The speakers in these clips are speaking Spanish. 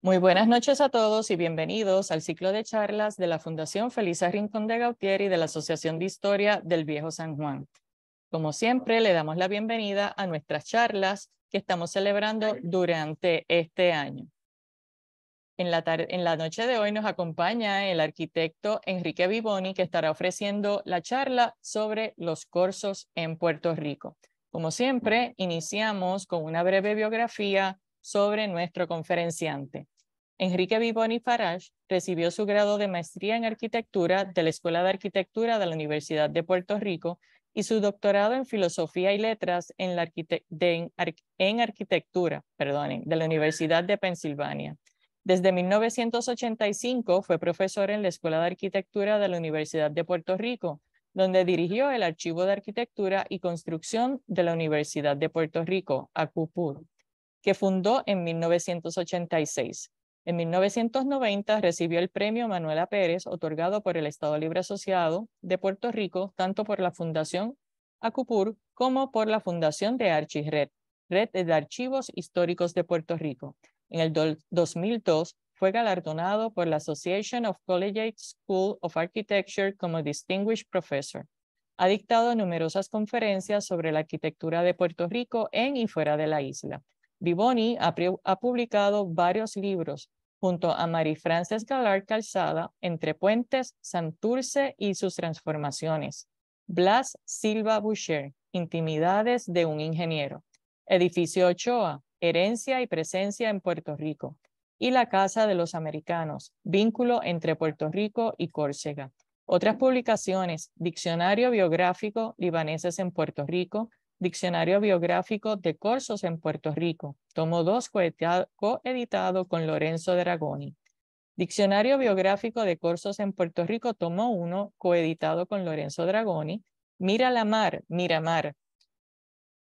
Muy buenas noches a todos y bienvenidos al ciclo de charlas de la Fundación Felisa Rincón de Gautier y de la Asociación de Historia del Viejo San Juan. Como siempre, le damos la bienvenida a nuestras charlas que estamos celebrando durante este año. En la, en la noche de hoy nos acompaña el arquitecto Enrique Vivoni, que estará ofreciendo la charla sobre los cursos en Puerto Rico. Como siempre, iniciamos con una breve biografía sobre nuestro conferenciante. Enrique Vivoni Farage recibió su grado de maestría en arquitectura de la Escuela de Arquitectura de la Universidad de Puerto Rico y su doctorado en filosofía y letras en, la en, arquitectura perdonen, de la Universidad de Pensilvania. Desde 1985 fue profesor en la Escuela de Arquitectura de la Universidad de Puerto Rico, donde dirigió el Archivo de Arquitectura y Construcción de la Universidad de Puerto Rico, ACUPUR que fundó en 1986. En 1990 recibió el premio Manuela Pérez, otorgado por el Estado Libre Asociado de Puerto Rico, tanto por la Fundación Acupur como por la Fundación de Archirred, Red de Archivos Históricos de Puerto Rico. En el 2002 fue galardonado por la Association of Collegiate School of Architecture como Distinguished Professor. Ha dictado numerosas conferencias sobre la arquitectura de Puerto Rico en y fuera de la isla. Vivoni ha, publicado varios libros junto a Marie Frances Galar Calzada, Entre Puentes, Santurce y sus transformaciones. Blas Silva Boucher, Intimidades de un ingeniero. Edificio Ochoa, Herencia y Presencia en Puerto Rico. Y La Casa de los Americanos, Vínculo entre Puerto Rico y Córcega. Otras publicaciones, Diccionario Biográfico Libaneses en Puerto Rico, Diccionario Biográfico de Corsos en Puerto Rico, tomo 2 coeditado con Lorenzo Dragoni. Diccionario Biográfico de Corsos en Puerto Rico, tomo 1 coeditado con Lorenzo Dragoni. Mira la mar, Miramar.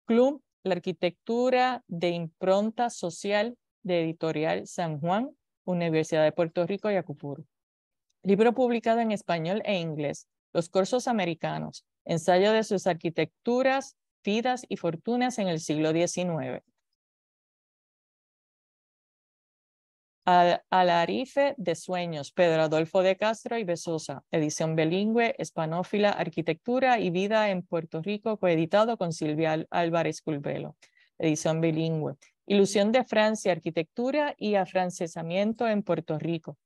Club, la arquitectura de impronta social de Editorial San Juan, Universidad de Puerto Rico y Acupur. Libro publicado en español e inglés, Los Corsos Americanos, ensayo de sus arquitecturas, vidas y fortunas en el siglo XIX. Alarife de Sueños, Pedro Adolfo de Castro y Besosa, edición bilingüe, hispanófila, arquitectura y vida en Puerto Rico, coeditado con Silvia Álvarez Culvelo, edición bilingüe. Ilusión de Francia, arquitectura y afrancesamiento en Puerto Rico.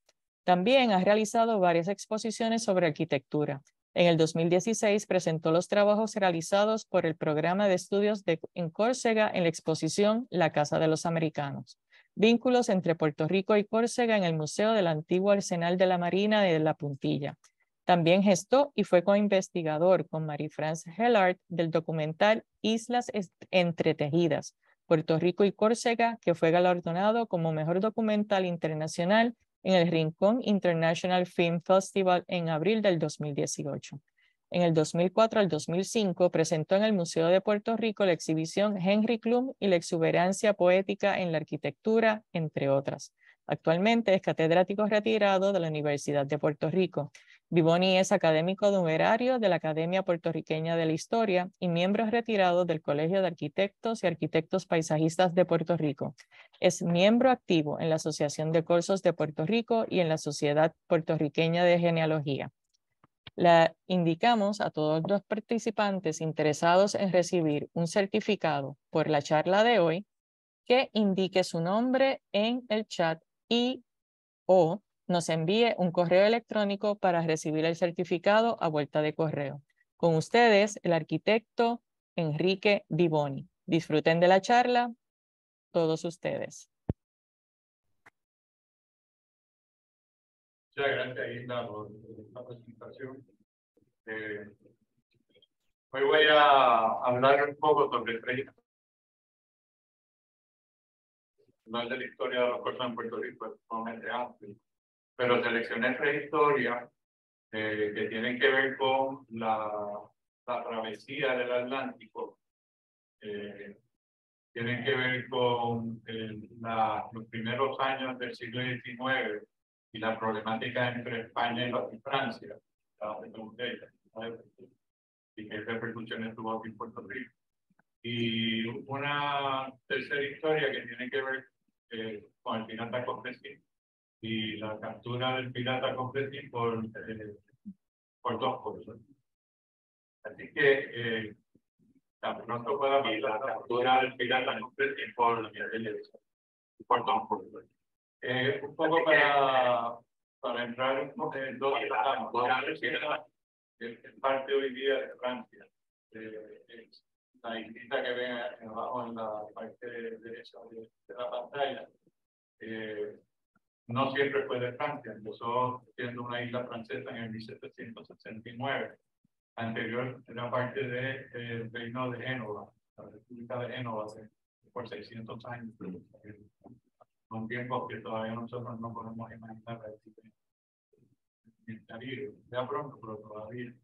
También ha realizado varias exposiciones sobre arquitectura. En el 2016 presentó los trabajos realizados por el programa de estudios en Córcega en la exposición La Casa de los Americanos. Vínculos entre Puerto Rico y Córcega en el Museo del Antiguo Arsenal de la Marina de La Puntilla. También gestó y fue co-investigador con Marie-France Hellard del documental Islas Entretejidas, Puerto Rico y Córcega, que fue galardonado como mejor documental internacional en el Rincón International Film Festival en abril del 2018. En el 2004 al 2005 presentó en el Museo de Puerto Rico la exhibición Henry Klum y la exuberancia poética en la arquitectura, entre otras. Actualmente es catedrático retirado de la Universidad de Puerto Rico. Vivoni es académico numerario de la Academia Puertorriqueña de la Historia y miembro retirado del Colegio de Arquitectos y Arquitectos Paisajistas de Puerto Rico. Es miembro activo en la Asociación de Cursos de Puerto Rico y en la Sociedad Puertorriqueña de Genealogía. Le indicamos a todos los participantes interesados en recibir un certificado por la charla de hoy que indique su nombre en el chat y o nos envíe un correo electrónico para recibir el certificado a vuelta de correo. Con ustedes, el arquitecto Enrique Vivoni. Disfruten de la charla, todos ustedes. Muchas gracias, Isla, por esta presentación. Eh, hoy voy a hablar un poco sobre no es de la historia de las personas en Puerto Rico, es sumamente pero seleccioné tres historias eh, que tienen que ver con la, la travesía del Atlántico, eh, tienen que ver con los primeros años del siglo XIX y la problemática entre España y, Francia, y qué repercusiones tuvo aquí en Puerto Rico. Y una tercera historia que tiene que ver eh, con el pirata Cofresí y la captura del pirata Cofresí por, eh, por dos cosas. Así que eh, pueda ver la captura del pirata Cofresí por, por dos cosas. Eh, un poco para, para entrar en dos es parte hoy día de Francia. Eh, la islita que ven abajo en la parte derecha de, la pantalla, eh, no siempre fue de Francia, empezó siendo una isla francesa en el 1769. Anterior era parte del de, reino de Génova, la República de Génova, por 600 años. Un tiempo que todavía nosotros no podemos imaginar ya pronto, pero todavía.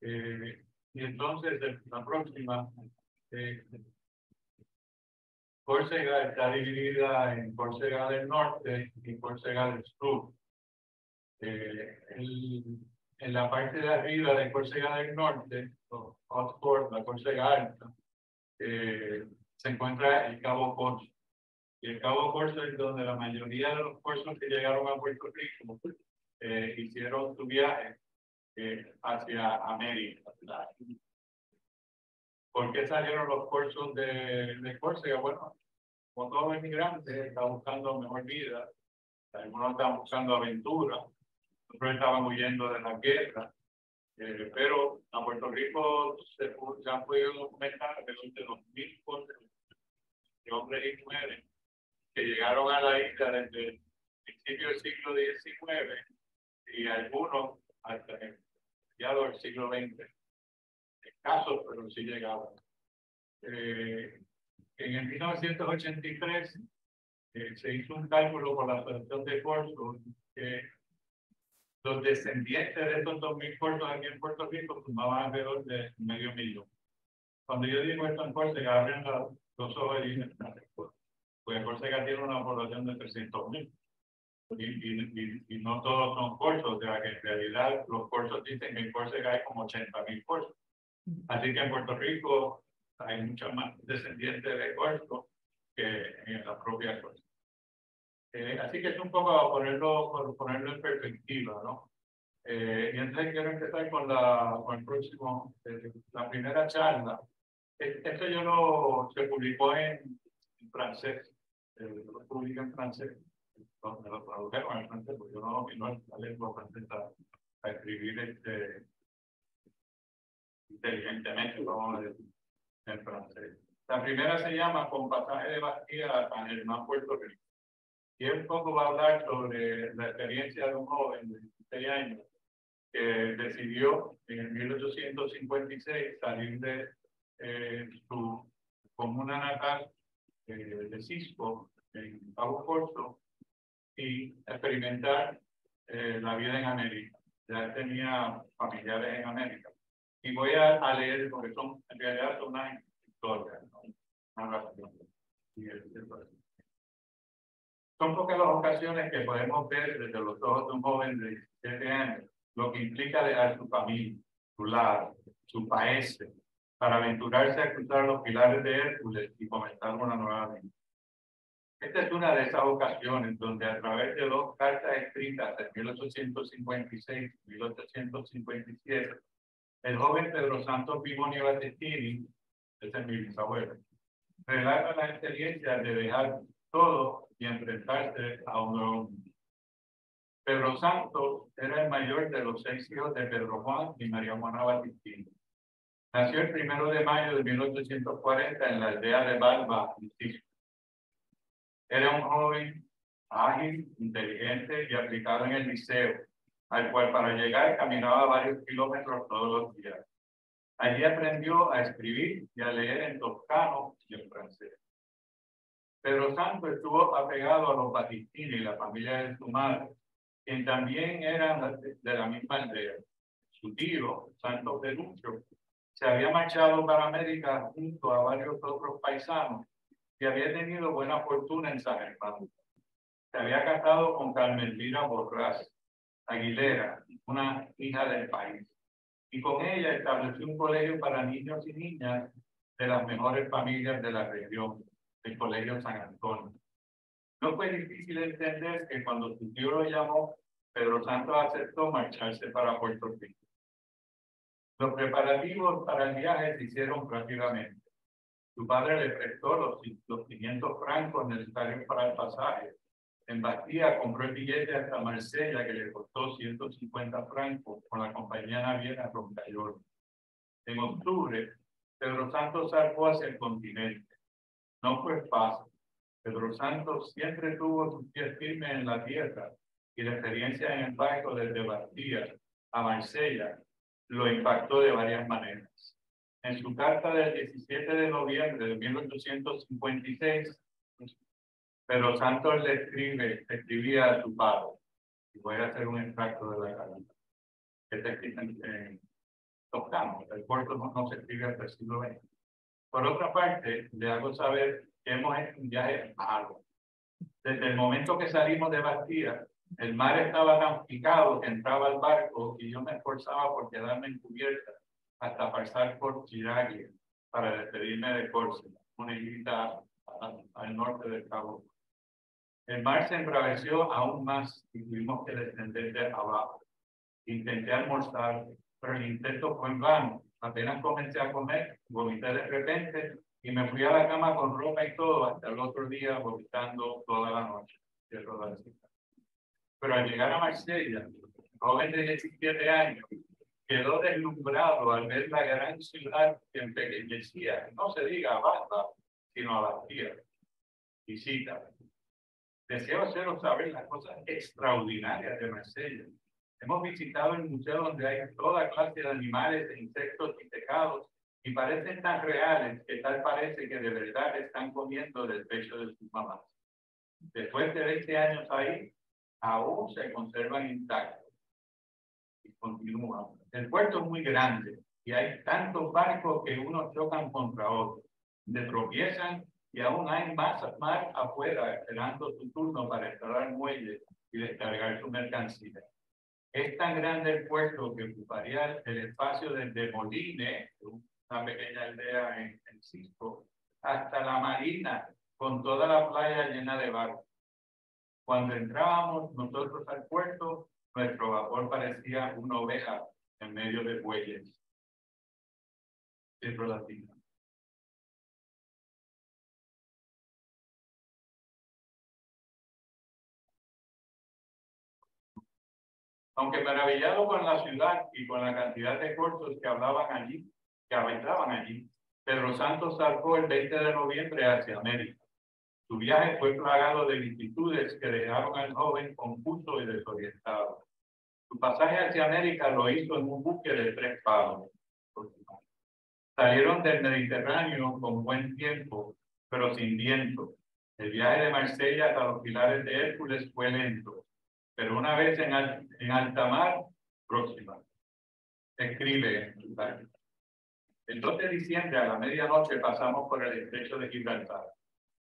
Eh, y entonces, la próxima, eh, Córcega está dividida en Córcega del Norte y Córcega del Sur. Eh, en la parte de arriba de Córcega del Norte, Oxford, la Córcega Alta, eh, se encuentra el Cabo Corso. Y el Cabo Corso es donde la mayoría de los corsos que llegaron a Puerto Rico eh, hicieron su viaje eh, hacia América. ¿Por qué salieron los cursos de, de Córcega? Bueno, como todos inmigrantes estaban buscando mejor vida, algunos estaban buscando aventura, otros estaban huyendo de la guerra, eh, pero a Puerto Rico se, se han podido documentar de los mil de hombres y mujeres que llegaron a la isla desde el principio del siglo XIX y algunos hasta el del siglo XX. Escasos, pero sí llegaban. Eh, en el 1983 eh, se hizo un cálculo por la Asociación de Corsos que los descendientes de estos 2.000 corsos aquí en Puerto Rico sumaban alrededor de medio millón. Cuando yo digo esto en Córcega, abren los ojos y dicen, pues Córcega tiene una población de 300.000 y, no todos son corsos, o sea que en realidad los corsos dicen que en Córcega hay como 80 mil corsos. Así que en Puerto Rico hay muchos más descendientes de corsos que en la propia Córcega. Eh, así que es un poco ponerlo, ponerlo en perspectiva, ¿no? Eh, y entonces quiero empezar con, la, con el próximo, eh, la primera charla. Esto yo lo, se publicó en, francés, lo publicó en francés me lo tradujeron en francés, porque yo no domino la lengua francesa a escribir este, inteligentemente, vamos a decir, en francés. La primera se llama Con pasaje de Bastilla a San Germán, Puerto Rico. Y un poco va a hablar sobre la experiencia de un joven de 16 años que decidió en el 1856 salir de eh, su comuna natal eh, de Cisco, en Cabo Corso, y experimentar eh, la vida en América. Ya tenía familiares en América. Y voy a, a leer, porque son, en realidad son una historia, Son pocas las ocasiones que podemos ver desde los ojos de un joven de 17 años lo que implica dejar su familia, su lado, su país, para aventurarse a cruzar los pilares de Hércules y comenzar una nueva vida. Esta es una de esas ocasiones donde a través de dos cartas escritas de 1856 y 1857, el joven Pedro Santos Pimonio Battistini, ese es mi bisabuelo, relata la experiencia de dejar todo y enfrentarse a un nuevo mundo. Pedro Santos era el mayor de los seis hijos de Pedro Juan y María Juana Battistini. Nació el primero de mayo de 1840 en la aldea de Balba, Cisco. Era un joven ágil, inteligente y aplicado en el liceo, al cual para llegar caminaba varios kilómetros todos los días. Allí aprendió a escribir y a leer en toscano y en francés. Pedro Santo estuvo apegado a los Batistini y la familia de su madre, quien también eran de la misma aldea. Su tío, Santo Perucho, se había marchado para América junto a varios otros paisanos que había tenido buena fortuna en San Germán. Se había casado con Carmelina Borrás Aguilera, una hija del país, y con ella estableció un colegio para niños y niñas de las mejores familias de la región, el Colegio San Antonio. No fue difícil entender que cuando su tío lo llamó, Pedro Santos aceptó marcharse para Puerto Rico. Los preparativos para el viaje se hicieron rápidamente. Su padre le prestó los, los 500 francos necesarios para el pasaje. En Bastía compró el billete hasta Marsella que le costó 150 francos con la compañía naviera Roncayor. En octubre, Pedro Santos zarpó hacia el continente. No fue fácil. Pedro Santos siempre tuvo sus pies firmes en la tierra y la experiencia en el barco desde Bastía a Marsella lo impactó de varias maneras. En su carta del 17 de noviembre de 1856, Pedro Santos le escribe, escribía a su padre, y voy a hacer un extracto de la carta, que en, Toscano, el puerto no, se escribe hasta el siglo XX. Por otra parte, le hago saber que hemos hecho un viaje largo. Desde el momento que salimos de Bastía, el mar estaba tan picado que entraba al barco y yo me esforzaba por quedarme en cubierta hasta pasar por Chiraglia para despedirme de Córcega, una islita al norte del Cabo. El mar se embraveció aún más y tuvimos que descender de abajo. Intenté almorzar, pero el intento fue en vano. Apenas comencé a comer, vomité de repente y me fui a la cama con ropa y todo hasta el otro día vomitando toda la noche. Pero al llegar a Marsella, joven de 17 años, quedó deslumbrado al ver la gran ciudad que empequeñecía, no se diga basta, sino a Bastía. Visita. Deseo haceros saber las cosas extraordinarias de Marsella. Hemos visitado el museo donde hay toda clase de animales, e insectos y tejados y parecen tan reales que tal parece que de verdad están comiendo del pecho de sus mamás. Después de 20 años ahí, aún se conservan intactos. Y continúan. El puerto es muy grande y hay tantos barcos que unos chocan contra otros. Se tropiezan y aún hay más mar afuera esperando su turno para entrar al muelle y descargar su mercancía. Es tan grande el puerto que ocuparía el espacio desde Moline, una pequeña aldea en, en Cisco, hasta la marina, con toda la playa llena de barcos. Cuando entrábamos nosotros al puerto, nuestro vapor parecía una oveja en medio de bueyes. Es relativo. Aunque maravillado con la ciudad y con la cantidad de cortos que hablaban allí, que habitaban allí, Pedro Santos saltó el 20 de noviembre hacia América. Su viaje fue plagado de vicitudes que dejaron al joven confuso y desorientado. Su pasaje hacia América lo hizo en un buque de tres palos. Salieron del Mediterráneo con buen tiempo, pero sin viento. El viaje de Marsella hasta los pilares de Hércules fue lento, pero una vez en, en alta mar, próxima. Escribe El 2 de diciembre a la medianoche pasamos por el estrecho de Gibraltar.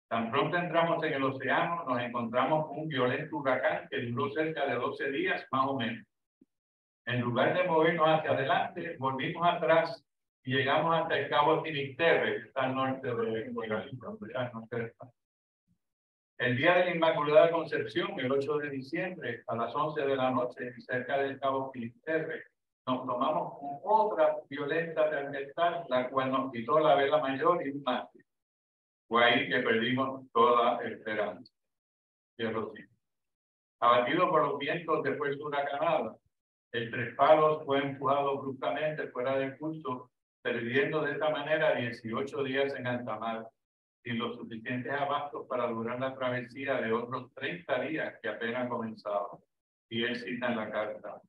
Tan pronto entramos en el océano, nos encontramos con un violento huracán que duró cerca de 12 días, más o menos. En lugar de movernos hacia adelante, volvimos atrás y llegamos hasta el cabo Finisterre, que está al norte de El día de la Inmaculada Concepción, el 8 de diciembre, a las 11 de la noche, cerca del cabo Finisterre, nos tomamos con otra violenta tempestad, la cual nos quitó la vela mayor y un mástil. Fue ahí que perdimos toda esperanza. Abatido por los vientos de fuerza huracanada, el Tres Palos fue empujado bruscamente fuera del curso, perdiendo de esta manera 18 días en alta mar, sin los suficientes abastos para durar la travesía de otros 30 días que apenas comenzaba. Y él cita en la carta.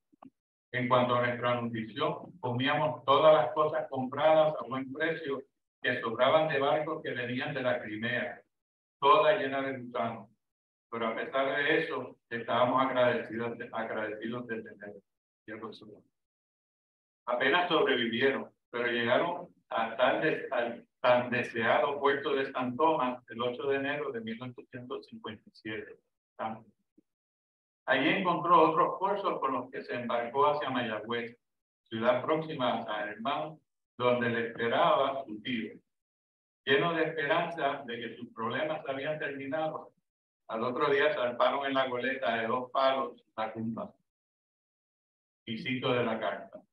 En cuanto a nuestra nutrición, comíamos todas las cosas compradas a buen precio que sobraban de barcos que venían de la Crimea, toda llena de gusanos. Pero a pesar de eso, estábamos agradecidos, agradecidos de tener. Apenas sobrevivieron, pero llegaron a al tan deseado puerto de San Tomás el 8 de enero de 1857. Allí encontró otros puertos con los que se embarcó hacia Mayagüez, ciudad próxima a San Germán, donde le esperaba su tío. Lleno de esperanza de que sus problemas habían terminado, Al otro día zarparon en la goleta de dos palos la cumba. Y cito de la carta.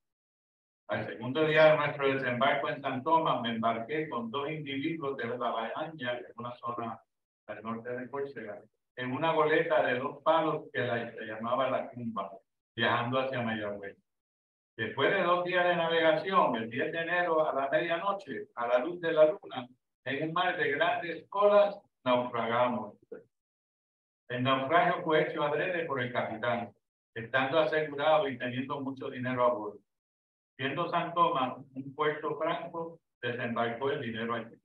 Al segundo día de nuestro desembarco en San Tomás, me embarqué con dos individuos de la Baña, en una zona al norte de Córcega, en una goleta de dos palos que la, se llamaba La Cumba, viajando hacia Mayagüez. Después de dos días de navegación, el 10 de enero a la medianoche, a la luz de la luna, en un mar de grandes olas, naufragamos. El naufragio fue hecho adrede por el capitán, estando asegurado y teniendo mucho dinero a bordo. Siendo San Tomás un puerto franco, desembarcó el dinero allí.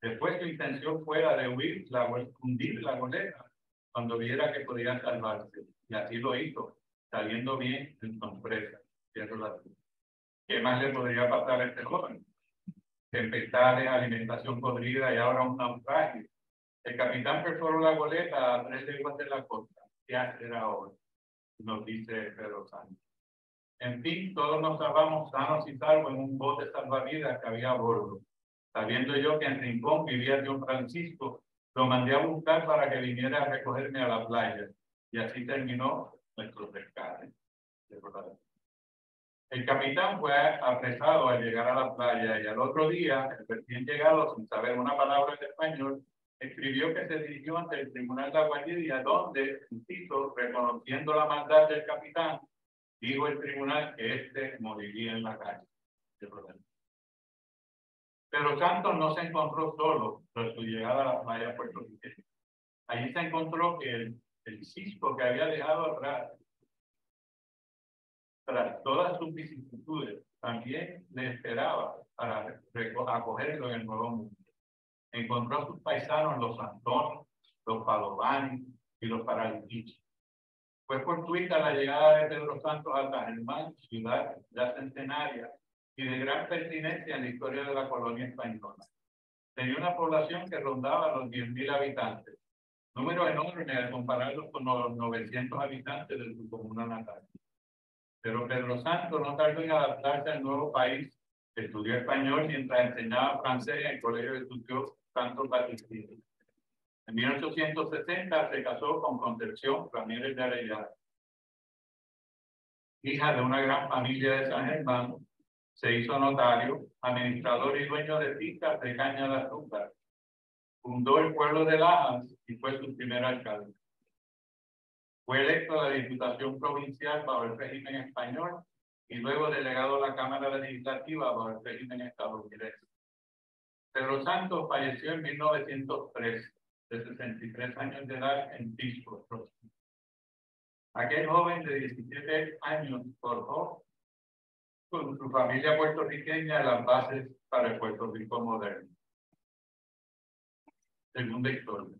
Después su intención fuera de huir, la, hundir la goleta cuando viera que podía salvarse. Y así lo hizo, saliendo bien en sorpresa. ¿Qué más le podría pasar a este joven? Tempestades, alimentación podrida y ahora un naufragio. El capitán perforó la goleta a tres leguas de la costa. ¿Qué hacer ahora? Nos dice Pedro Sánchez. En fin, todos nos salvamos sanos y salvos en un bote salvavidas que había a bordo. Sabiendo yo que en Rincón vivía John Francisco, lo mandé a buscar para que viniera a recogerme a la playa. Y así terminó nuestro rescate. El capitán fue apresado al llegar a la playa y al otro día, el recién llegado, sin saber una palabra en español, escribió que se dirigió ante el tribunal de Aguadilla, donde, cito, reconociendo la maldad del capitán, dijo el tribunal que éste moriría en la calle. Pero Santos no se encontró solo tras su llegada a la playa puertorriqueña. Allí se encontró que el, el cisco que había dejado atrás, tras todas sus vicisitudes, también le esperaba para acogerlo en el nuevo mundo. Encontró a sus paisanos los Santones, los Padovani y los Paralitichos fue fortuita la llegada de Pedro Santos a San Germán, ciudad ya centenaria y de gran pertinencia en la historia de la colonia española. Tenía una población que rondaba los 10.000 habitantes, número enorme al compararlo con los 900 habitantes de su comuna natal. Pero Pedro Santos no tardó en adaptarse al nuevo país, estudió español mientras enseñaba francés en el colegio de estudios Santos Batistino. En 1860 se casó con Concepción Ramírez de Arellano. Hija de una gran familia de San Germán, se hizo notario, administrador y dueño de fincas de caña de azúcar. Fundó el pueblo de Lajas y fue su primer alcalde. Fue electo a la Diputación Provincial bajo el régimen español y luego delegado a la Cámara Legislativa bajo el régimen estadounidense. Pedro Santos falleció en 1903 de 63 años de edad en Pittsburgh. Aquel joven de 17 años forjó con su familia puertorriqueña las bases para el Puerto Rico moderno. Segunda historia.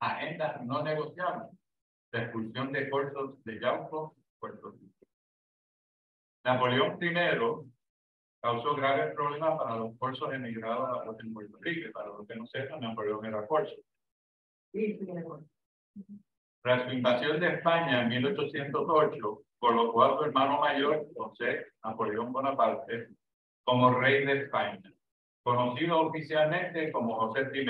Agenda no negociable. La expulsión de puertos de Yauco, Puerto Rico. Napoleón I causó graves problemas para los corsos emigrados a Puerto Rico. Para los que no sepan, Napoleón era corso. Tras su invasión de España en 1808, colocó a su hermano mayor, José Napoleón Bonaparte, como rey de España, conocido oficialmente como José I.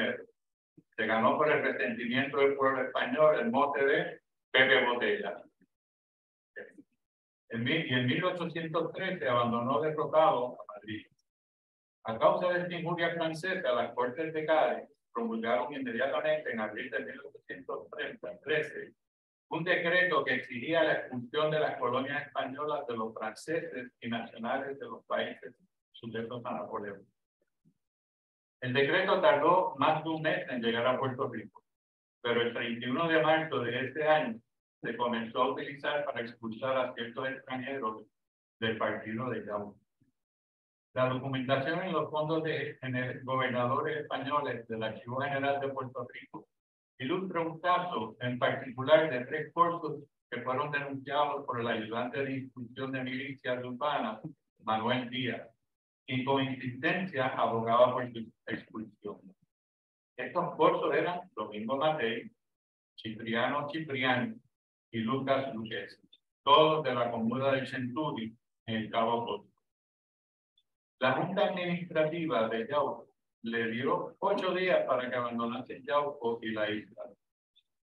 Se ganó por el resentimiento del pueblo español el mote de Pepe Botella. En, y en 1813 abandonó derrotado a Madrid. A causa de esta injuria francesa, las Cortes de Cádiz promulgaron inmediatamente en abril de 1813 un decreto que exigía la expulsión de las colonias españolas de los franceses y nacionales de los países sujetos a Napoleón. El decreto tardó más de un mes en llegar a Puerto Rico, pero el 31 de marzo de este año se comenzó a utilizar para expulsar a ciertos extranjeros del partido de Yauco. La documentación en los fondos de gobernadores españoles del Archivo General de Puerto Rico ilustra un caso en particular de tres cursos que fueron denunciados por el ayudante de instrucción de milicias urbanas, Manuel Díaz, y con insistencia abogaba por su expulsión. Estos cursos eran Domingo Matei, Cipriano Cipriani, y Lucas Luquez, todos de la comuna de Centuri en el Cabo Costa. La Junta Administrativa de Yauco le dio ocho días para que abandonase Yauco y la isla.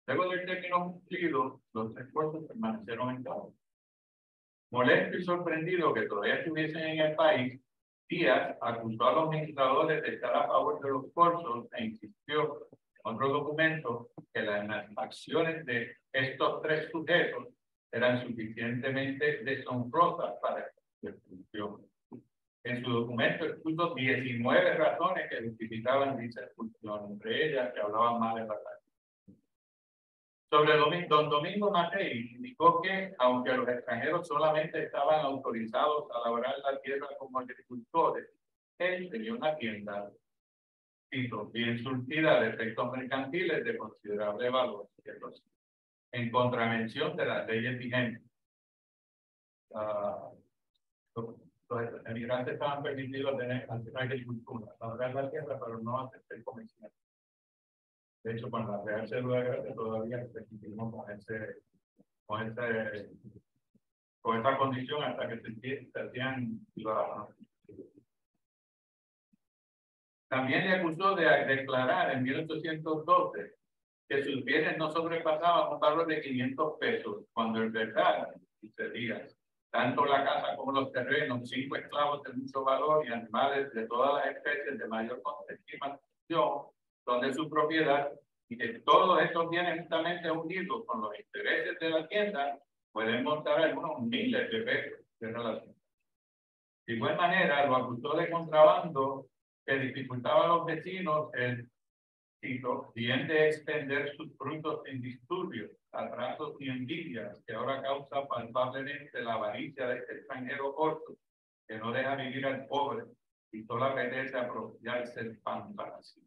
Luego del término cumplido, los tres puertos permanecieron en cabo. Molesto y sorprendido que todavía estuviesen en el país, Díaz acusó a los administradores de estar a favor de los cursos e insistió otro documento que las acciones de estos tres sujetos eran suficientemente deshonrosas para su expulsión. En su documento expuso 19 razones que justificaban dicha expulsión, entre ellas que hablaban mal de la sobre don Domingo Matei, indicó que, aunque los extranjeros solamente estaban autorizados a laborar la tierra como agricultores, él tenía una tienda, bien surtida de efectos mercantiles de considerable valor, en contravención de las leyes vigentes. Uh, los, emigrantes estaban permitidos tener agricultura, laborar la tierra, pero no hacer comercio. De hecho, con la Real Gracia todavía seguimos con, ese, con, ese, con esa condición hasta que se, hacían ciudadanos. También le acusó de declarar en 1812 que sus bienes no sobrepasaban un valor de 500 pesos, cuando en verdad, sería tanto la casa como los terrenos, cinco esclavos de mucho valor y animales de todas las especies de mayor estimación son de su propiedad y que todos estos bienes justamente unidos con los intereses de la tienda pueden mostrar algunos miles de pesos de relación. De igual manera, lo acusó de contrabando que dificultaba a los vecinos el bien de extender sus frutos en disturbios, atrasos y envidias que ahora causa palpablemente la avaricia de este extranjero corto que no deja vivir al pobre y solo apetece apropiarse el pan para sí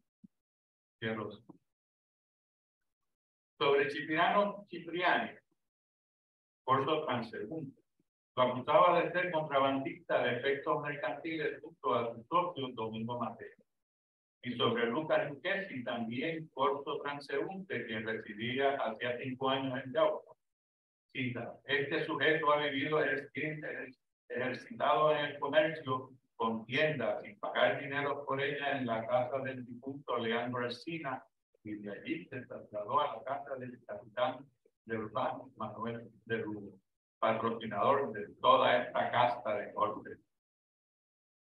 sobre Cipriano Cipriani, corso transeúnte. Lo acusaba de ser contrabandista de efectos mercantiles junto a su socio Domingo Mateo. Y sobre Lucas Luquesi, también corso transeúnte, que residía hacía cinco años en Yauco. Cita, este sujeto ha vivido ejercitado en el comercio con tiendas sin pagar dinero por ella en la casa del difunto Leandro Ersina y de allí se trasladó a la casa del capitán de Urbano, Manuel de Lugo, patrocinador de toda esta casta de cortes.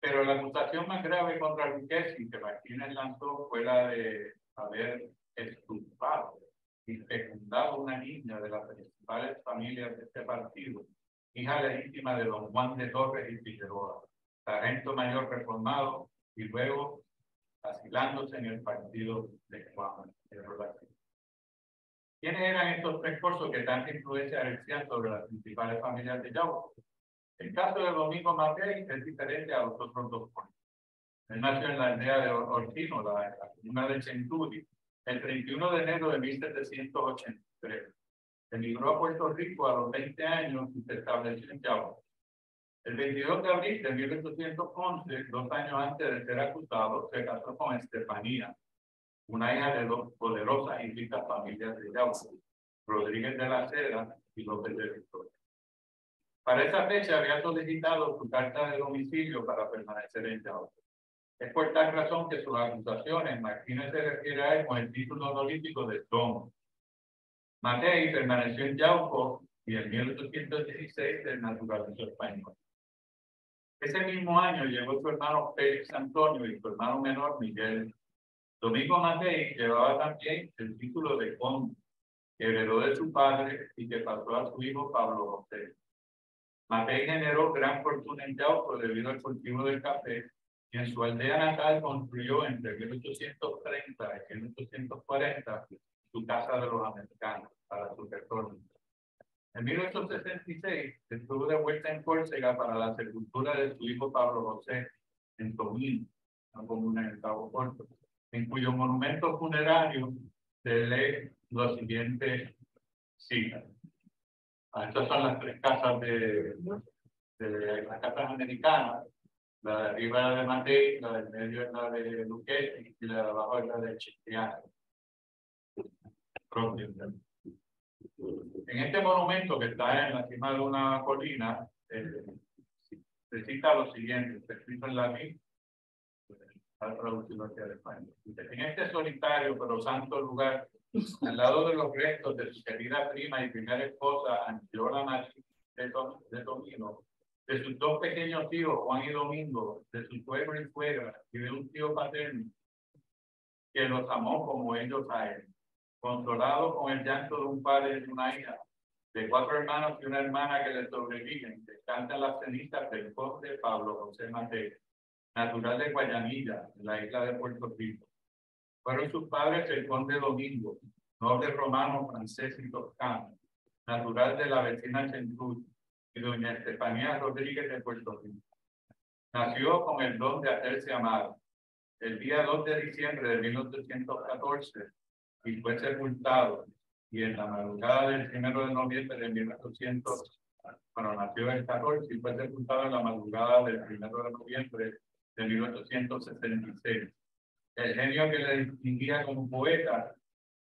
Pero la acusación más grave contra Luquesi que Martínez lanzó fue la de haber estupado y fecundado una niña de las principales familias de este partido, hija legítima de don Juan de Torres y Figueroa, sargento mayor reformado y luego asilándose en el partido de Juan de ¿Quiénes eran estos tres cursos que tanta influencia ejercían sobre las principales familias de Yauco? El caso de Domingo Matei es diferente a los otros dos pueblos. Él nació en la aldea de Ortino, la, comuna de Centuri, el 31 de enero de 1783. Emigró a Puerto Rico a los 20 años y se estableció en Yauco. El 22 de abril de 1811, dos años antes de ser acusado, se casó con Estefanía, una hija de dos poderosas y ricas familias de Yauco, Rodríguez de la Seda y López de Victoria. Para esa fecha había solicitado su carta de domicilio para permanecer en Yauco. Es por tal razón que sus acusaciones, Martínez se refiere a él con el título honorífico de Don. Matei permaneció en Yauco y en 1816 se naturalizó español. Ese mismo año llegó su hermano Félix Antonio y su hermano menor Miguel. Domingo Matei llevaba también el título de conde, que heredó de su padre y que pasó a su hijo Pablo José. Matei generó gran fortuna en Yauco debido al cultivo del café y en su aldea natal construyó entre 1830 y 1840 su casa de los americanos para su retorno. En 1866 estuvo de vuelta en Córcega para la sepultura de su hijo Pablo José en Tomín, una comuna en Cabo Corto, en cuyo monumento funerario se lee lo siguiente citas. Ah, estas son las tres casas de, de las casas americanas. La de arriba es la de Matei, la del medio es la de Luque y la de abajo es la de Chistiano. En este monumento que está en la cima de una colina, eh, se cita lo siguiente, está escrito en latín, En este solitario pero santo lugar al lado de los restos de su querida prima y primera esposa, Angela de Tomino, de sus dos pequeños tíos, Juan y Domingo, de su suegro y suegra, y de un tío paterno, que los amó como ellos a él. Consolado con el llanto de un padre y una hija, de cuatro hermanos y una hermana que le sobreviven, descansan las cenizas del conde Pablo José Mateo, natural de Guayanilla, en la isla de Puerto Rico. Fueron sus padres el conde Domingo, noble romano, francés y toscano, natural de la vecina Centur, y doña Estefanía Rodríguez de Puerto Rico. Nació con el don de hacerse amar. El día 2 de diciembre de 1814 y fue sepultado y en la madrugada del primero de noviembre de 1800, bueno, nació el 14 y fue sepultado en la madrugada del primero de noviembre de 1876. El genio que le distinguía como poeta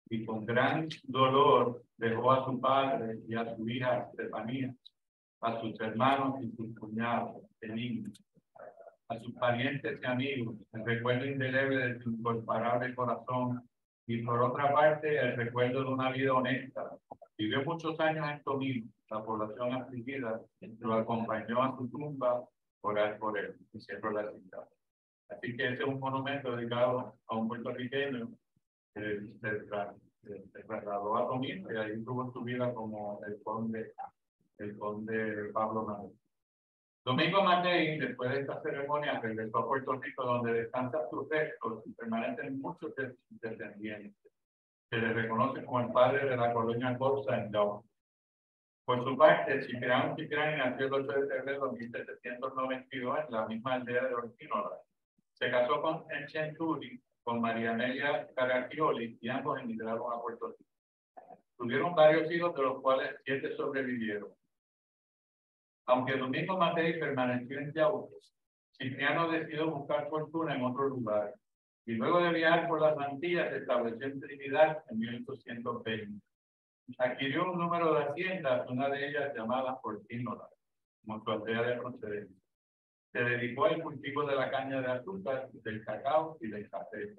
y con gran dolor dejó a su padre y a su hija Estefanía, a sus hermanos y sus cuñados a sus parientes y amigos, el recuerdo indeleble de su incomparable corazón y por otra parte el recuerdo de una vida honesta. Vivió muchos años en Tomil, la población afligida lo acompañó a su tumba orar por él y cierro la cita. Así que este es un monumento dedicado a un puertorriqueño que se, trasladó a Tomil y ahí tuvo su vida como el conde, el conde Pablo Manuel. Domingo Matei, después de esta ceremonia, regresó a Puerto Rico, donde descansa sus restos y permanecen muchos descendientes. Se le reconoce como el padre de la colonia Corsa en Gao. Por su parte, Cipriano Cipriani nació el 8 de febrero de 1792 en la misma aldea de Orquínola. Se casó con Encenturi, con María Amelia Caraccioli, y ambos emigraron a Puerto Rico. Tuvieron varios hijos, de los cuales siete sobrevivieron. Aunque Domingo Matei permaneció en Yauques, Cipriano decidió buscar fortuna en otro lugar y luego de viajar por las Antillas se estableció en Trinidad en 1820. Adquirió un número de haciendas, una de ellas llamada Fortínola, como su aldea de procedencia. Se dedicó al cultivo de la caña de azúcar, del cacao y del café.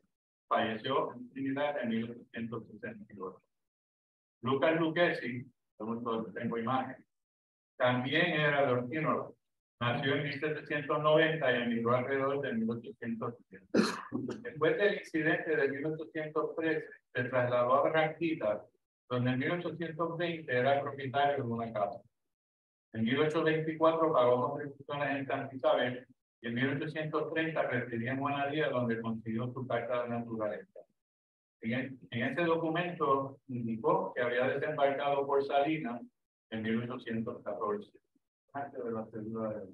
Falleció en Trinidad en 1862. Lucas Lucchesi, tengo imagen, también era de Orquínola. Nació en 1790 y emigró alrededor de 1870. Después del incidente de 1813, se trasladó a Barranquita, donde en 1820 era propietario de una casa. En 1824 pagó contribuciones en San Isabel y en 1830 residía en Guanadía, donde consiguió su carta de naturaleza. En, en ese documento indicó que había desembarcado por Salinas en 1814, antes de la célula de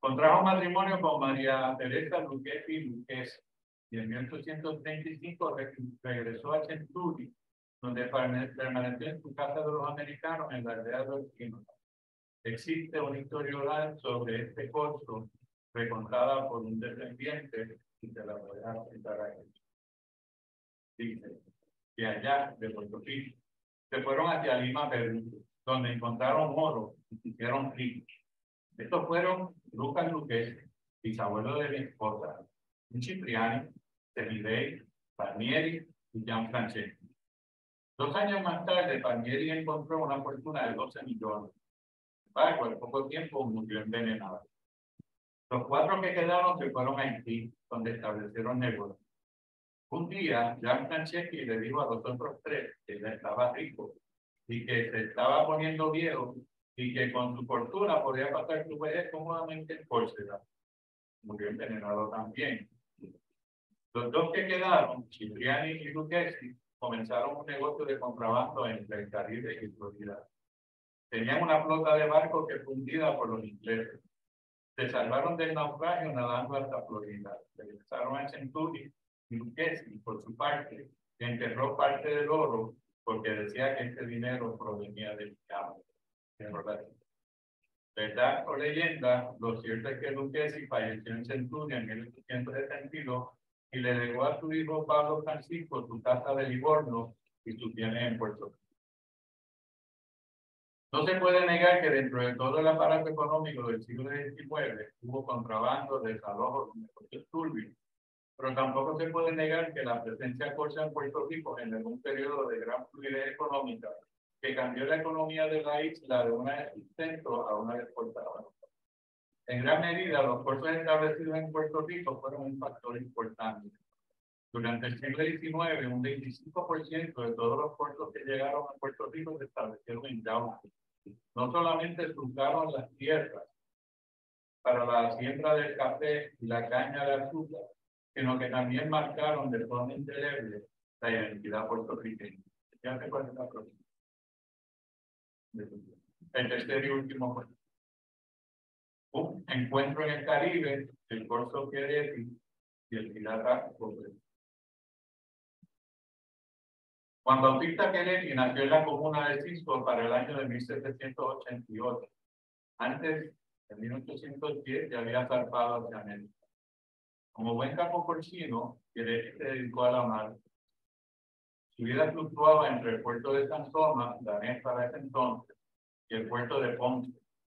Contrajo matrimonio con María Teresa Luquetti Luques y en 1835 regresó a Centuri, donde permaneció en su casa de los americanos en la aldea de Orquino. Existe una historia oral sobre este curso recontada por un descendiente y se la voy a citar aquí. Dice que allá de Puerto Rico se fueron hacia Lima, Perú, donde encontraron oro y se hicieron ricos. Estos fueron Lucas Luque, bisabuelo de mi esposa, Cipriani, Semidei, Palmieri y Jean Francesco. Dos años más tarde, Palmieri encontró una fortuna de 12 millones. Sin por poco tiempo murió envenenado. Los cuatro que quedaron se fueron a Haití, donde establecieron negocios. Un día, Jean Franceschi le dijo a los otros tres que él estaba rico y que se estaba poniendo viejo y que con su fortuna podía pasar su vejez cómodamente en Córcega. Murió envenenado también. Los dos que quedaron, Cipriani y Lucchesi, comenzaron un negocio de contrabando entre el Caribe y Florida. Tenían una flota de barcos que fundida por los ingleses. Se salvaron del naufragio nadando hasta Florida. Regresaron a Centuri y por su parte, enterró parte del oro porque decía que este dinero provenía del campo. ¿Verdad o leyenda? Lo cierto es que Lucchesi falleció en Centuria en 1872 y le legó a su hijo Pablo Francisco su casa de Livorno y su bienes en Puerto Rico. No se puede negar que dentro de todo el aparato económico del siglo XIX hubo contrabando, desalojos, turbios Pero tampoco se puede negar que la presencia corsa en Puerto Rico en un periodo de gran fluidez económica que cambió la economía de la isla de una centro a una exportadora. En gran medida, los puertos establecidos en Puerto Rico fueron un factor importante. Durante el siglo XIX, un 25% de todos los puertos que llegaron a Puerto Rico se establecieron en Yauco. No solamente cruzaron las tierras para la siembra del café y la caña de azúcar, sino que también marcaron de forma indeleble la identidad puertorriqueña. Ya se cuál la próxima. El tercer y último fue un encuentro en el Caribe, el Corso Queretti y el pirata Cobre. Juan Bautista Queretti nació en la comuna de Cisco para el año de 1788. Antes, en 1810, ya había zarpado hacia América. Como buen campo porcino, Queretti se dedicó a la mar. Su vida fluctuaba entre el puerto de San Tomás, danés para ese entonces, y el puerto de Ponce,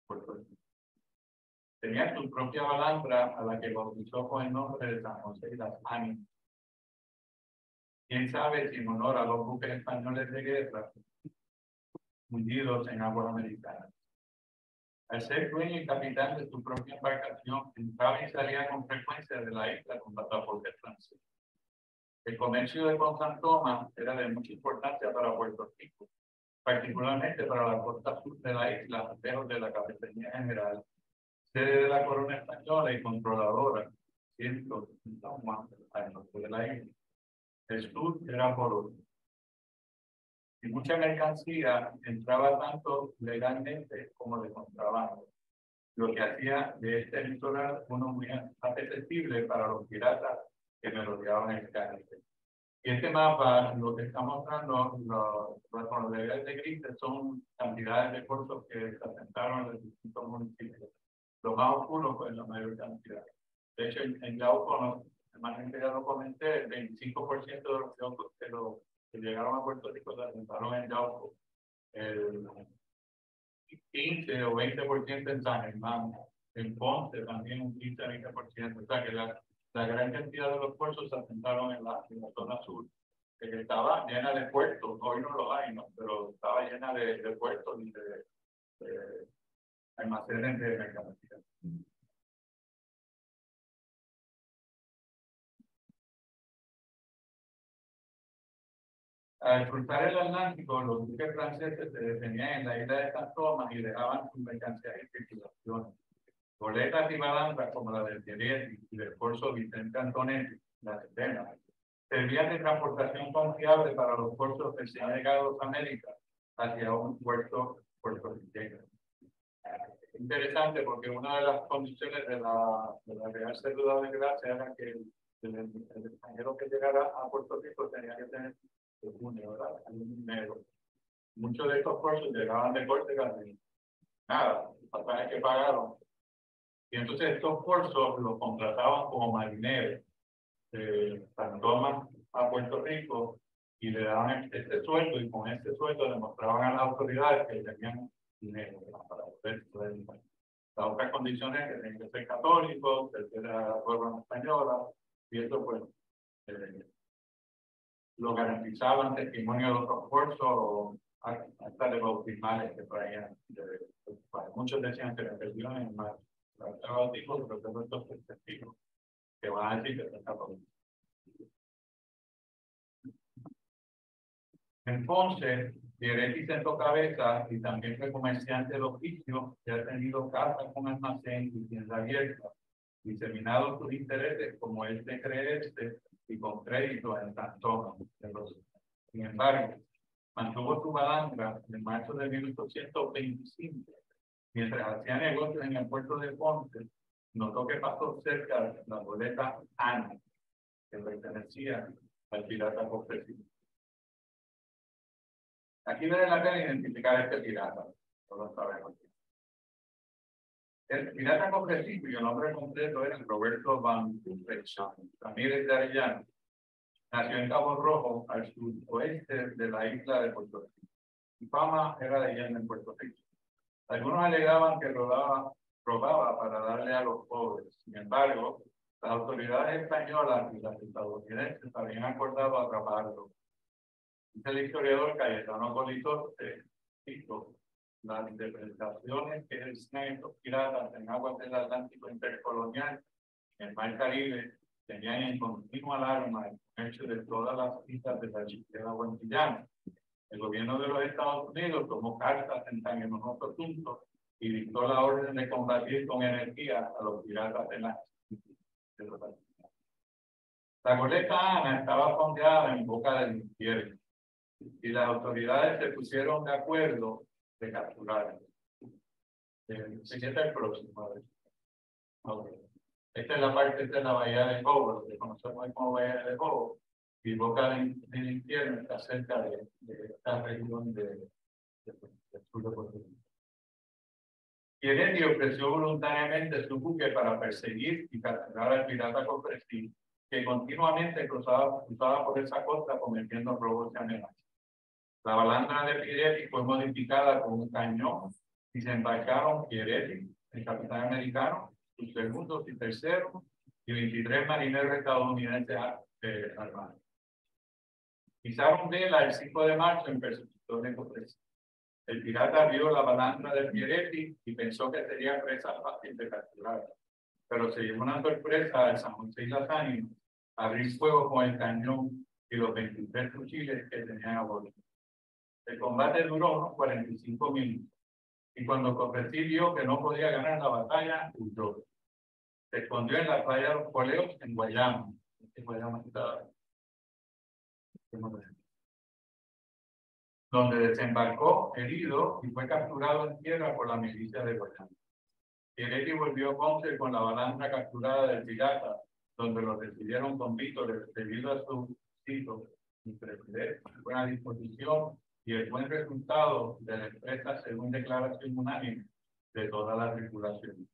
Puerto. Tenía su propia balandra a la que bautizó con el nombre de San José y las Ánimas quién sabe si en honor a los buques españoles de guerra hundidos en aguas americanas. Al ser dueño y capitán de su propia embarcación, entraba y salía con frecuencia de la isla con pasaporte francés. El comercio de Tomás era de mucha importancia para Puerto Rico, particularmente para la costa sur de la isla, lejos de la Capitanía General, sede de la corona española y controladora, siendo San al norte de la isla. El sur era otro. Y mucha mercancía entraba tanto legalmente como de contrabando, lo que hacía de este litoral uno muy apetecible para los piratas que me rodeaban el Caribe. Y este mapa, lo que está mostrando, los tonalidades de grises son cantidades de puertos que se asentaron en los distintos municipios. Los más oscuros, pues la mayor cantidad. De hecho, en, en Yauco gente ya lo comenté, el 25% de los que, lo, que llegaron a Puerto Rico se asentaron en Yauco. El 15 o 20% en San Germán. En Ponce también un 15 o 20%. O sea que la, la gran cantidad de los puertos se asentaron en la, en la zona sur que estaba llena de puertos, hoy no lo hay, ¿no? pero estaba llena de, de puertos y de, de almacenes de mercancías. Al cruzar el Atlántico, los buques franceses se detenían en la isla de San Tomás y dejaban sus mercancías en circulación. Boletas y balanzas como la del Thierry y del Corso Vicente Antonetti, la Setena, servían de transportación confiable para los puertos que se han llegado a América hacia un puerto puertorriqueño. Interesante porque una de las condiciones de la, de la Real Cédula de Gracia era que el, el extranjero que llegara a Puerto Rico tenía que tener junio, ¿verdad? Muchos de estos cursos llegaban de Córcega y nada, pasajes que pagaron. Y entonces estos cursos los contrataban como marineros de San Tomás a Puerto Rico y le daban este sueldo y con este sueldo demostraban a las autoridades que tenían para poder Las otras condiciones que tenían que ser católicos, la corona española, y eso pues eh, lo garantizaban testimonio de otros cursos o hasta de bautismales que traían. Muchos decían que la religión es más bautismo, pero tengo estos testigos que van a decir que está Entonces, Pieretti sentó cabeza y también fue comerciante de oficio que ha tenido casa con almacén y tienda abierta, diseminado sus intereses como este cree este y con crédito en tanto Sin embargo, mantuvo su balanza en marzo de 1825. Mientras hacía negocios en el puerto de Ponce, notó que pasó cerca de la boleta Ana, que pertenecía al pirata Confesivo. Aquí vale la pena identificar este pirata, todos sabemos. El pirata y cuyo nombre completo es Roberto Van Ramírez de Arellano, nació en Cabo Rojo, al suroeste de la isla de Puerto Rico. Su fama era leyenda en Puerto Rico. Algunos alegaban que robaba, robaba para darle a los pobres. Sin embargo, Las autoridades españolas y las estadounidenses habían acordado atraparlo. El historiador Cayetano Colito, eh, las interpretaciones que ejercían estos piratas en aguas del Atlántico intercolonial, en el Mar Caribe, tenían en continua alarma el hecho de todas las islas de la archipiélago guantillana. El gobierno de los Estados Unidos tomó cartas en tan enojoso asunto y dictó la orden de combatir con energía a los piratas de la La goleta Ana estaba fondeada en boca del infierno y las autoridades se pusieron de acuerdo de capturar. Eh, siguiente el próximo. Esta es la parte de la bahía de Cobo, lo que conocemos como bahía de Cobo, y Boca del, Infierno está cerca de, esta región de, de, sur de Puerto Rico. Y ofreció voluntariamente su buque para perseguir y capturar al pirata Cofresí, que continuamente cruzaba, cruzaba por esa costa cometiendo robos y amenazas. La balandra de Pieretti fue modificada con un cañón y se embarcaron Pieretti, el capitán americano, sus segundos y terceros, y 23 marineros estadounidenses eh, armados. Pisaron vela el 5 de marzo en persecución. El pirata vio la balandra de Pieretti y pensó que sería presa fácil de capturar. Pero se llevó una sorpresa al San José y las Ánimas, abrir fuego con el cañón y los 23 fusiles que tenían a bordo. El combate duró unos 45 minutos y cuando Cofresí vio que no podía ganar la batalla, huyó. Se escondió en la playa de los Coleos en Guayama. En Guayama donde desembarcó herido y fue capturado en tierra por la milicia de Guayana. Heretti volvió a Ponce con la balanza capturada del pirata, donde lo recibieron con vítores debido a su cito, buena disposición y el buen resultado de la empresa según declaración unánime de toda la tripulación.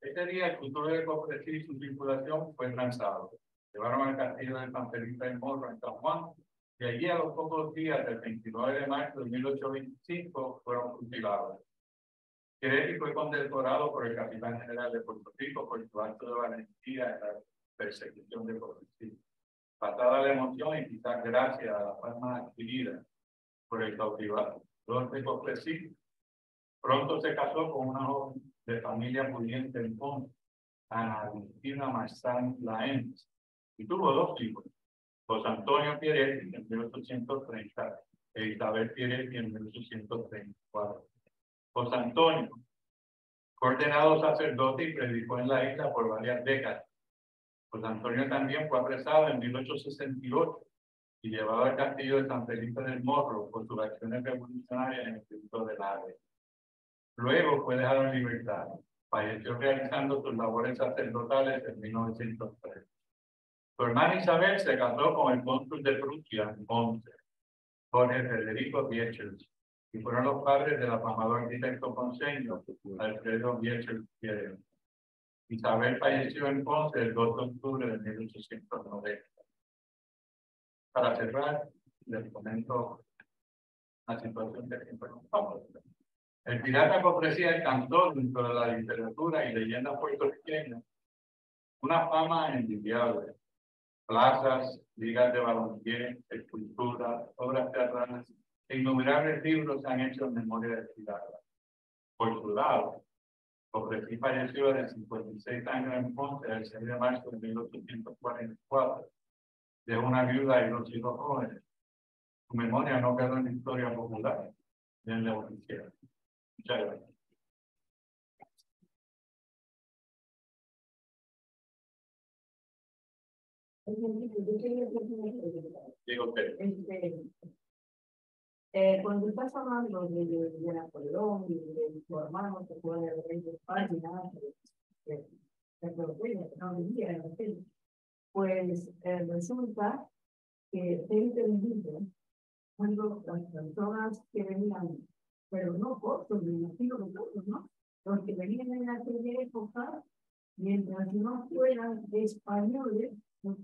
Este día el futuro de Cofresí y su tripulación fue lanzado. Llevaron al castillo de San Felipe de Morro en San Juan y allí a los pocos días del 29 de marzo de 1825 fueron fusilados. Querétaro fue condecorado por el capitán general de Puerto Rico por su acto de valentía en la persecución de Cofresí pasada la emoción y quizás gracias a la fama adquirida por el cautivario. Lord Cofresí pronto se casó con una joven de familia pudiente en Ponce, Ana Agustina Marzán Laenz, y tuvo dos hijos, José Antonio Pieretti en 1830 e Isabel Pieretti en 1834. José Antonio, ordenado sacerdote y predicó en la isla por varias décadas pues Antonio también fue apresado en 1868 y llevado al castillo de San Felipe del Morro por sus acciones revolucionarias en el Instituto del Ave. Luego fue dejado en libertad. Falleció realizando sus labores sacerdotales en 1903. Su hermana Isabel se casó con el cónsul de Prusia Ponce, Jorge Federico Viechels, y fueron los padres del afamado arquitecto ponceño Alfredo Viechels Pierre. Isabel falleció en Ponce el 2 de octubre de 1890. Para cerrar, les comento la situación que siempre El pirata ofrecía encantó dentro de la literatura y leyenda puertorriqueña una fama envidiable. Plazas, ligas de baloncesto, esculturas, obras teatrales e innumerables libros se han hecho en memoria del pirata. Por su lado, Ofrecí falleció de 56 años en Ponce el 6 de marzo de 1844. De una viuda y dos hijos jóvenes. Su memoria no quedó en la historia popular ni en la oficial. Muchas gracias. Digo usted. Eh, estás hablando de, de, de Napoleón de su hermano que fue el rey de España, de, de, pues eh, resulta que se entendido cuando las personas que venían, pero no cortos, me imagino de todos, ¿no? Los que venían en aquella época, mientras no fueran españoles,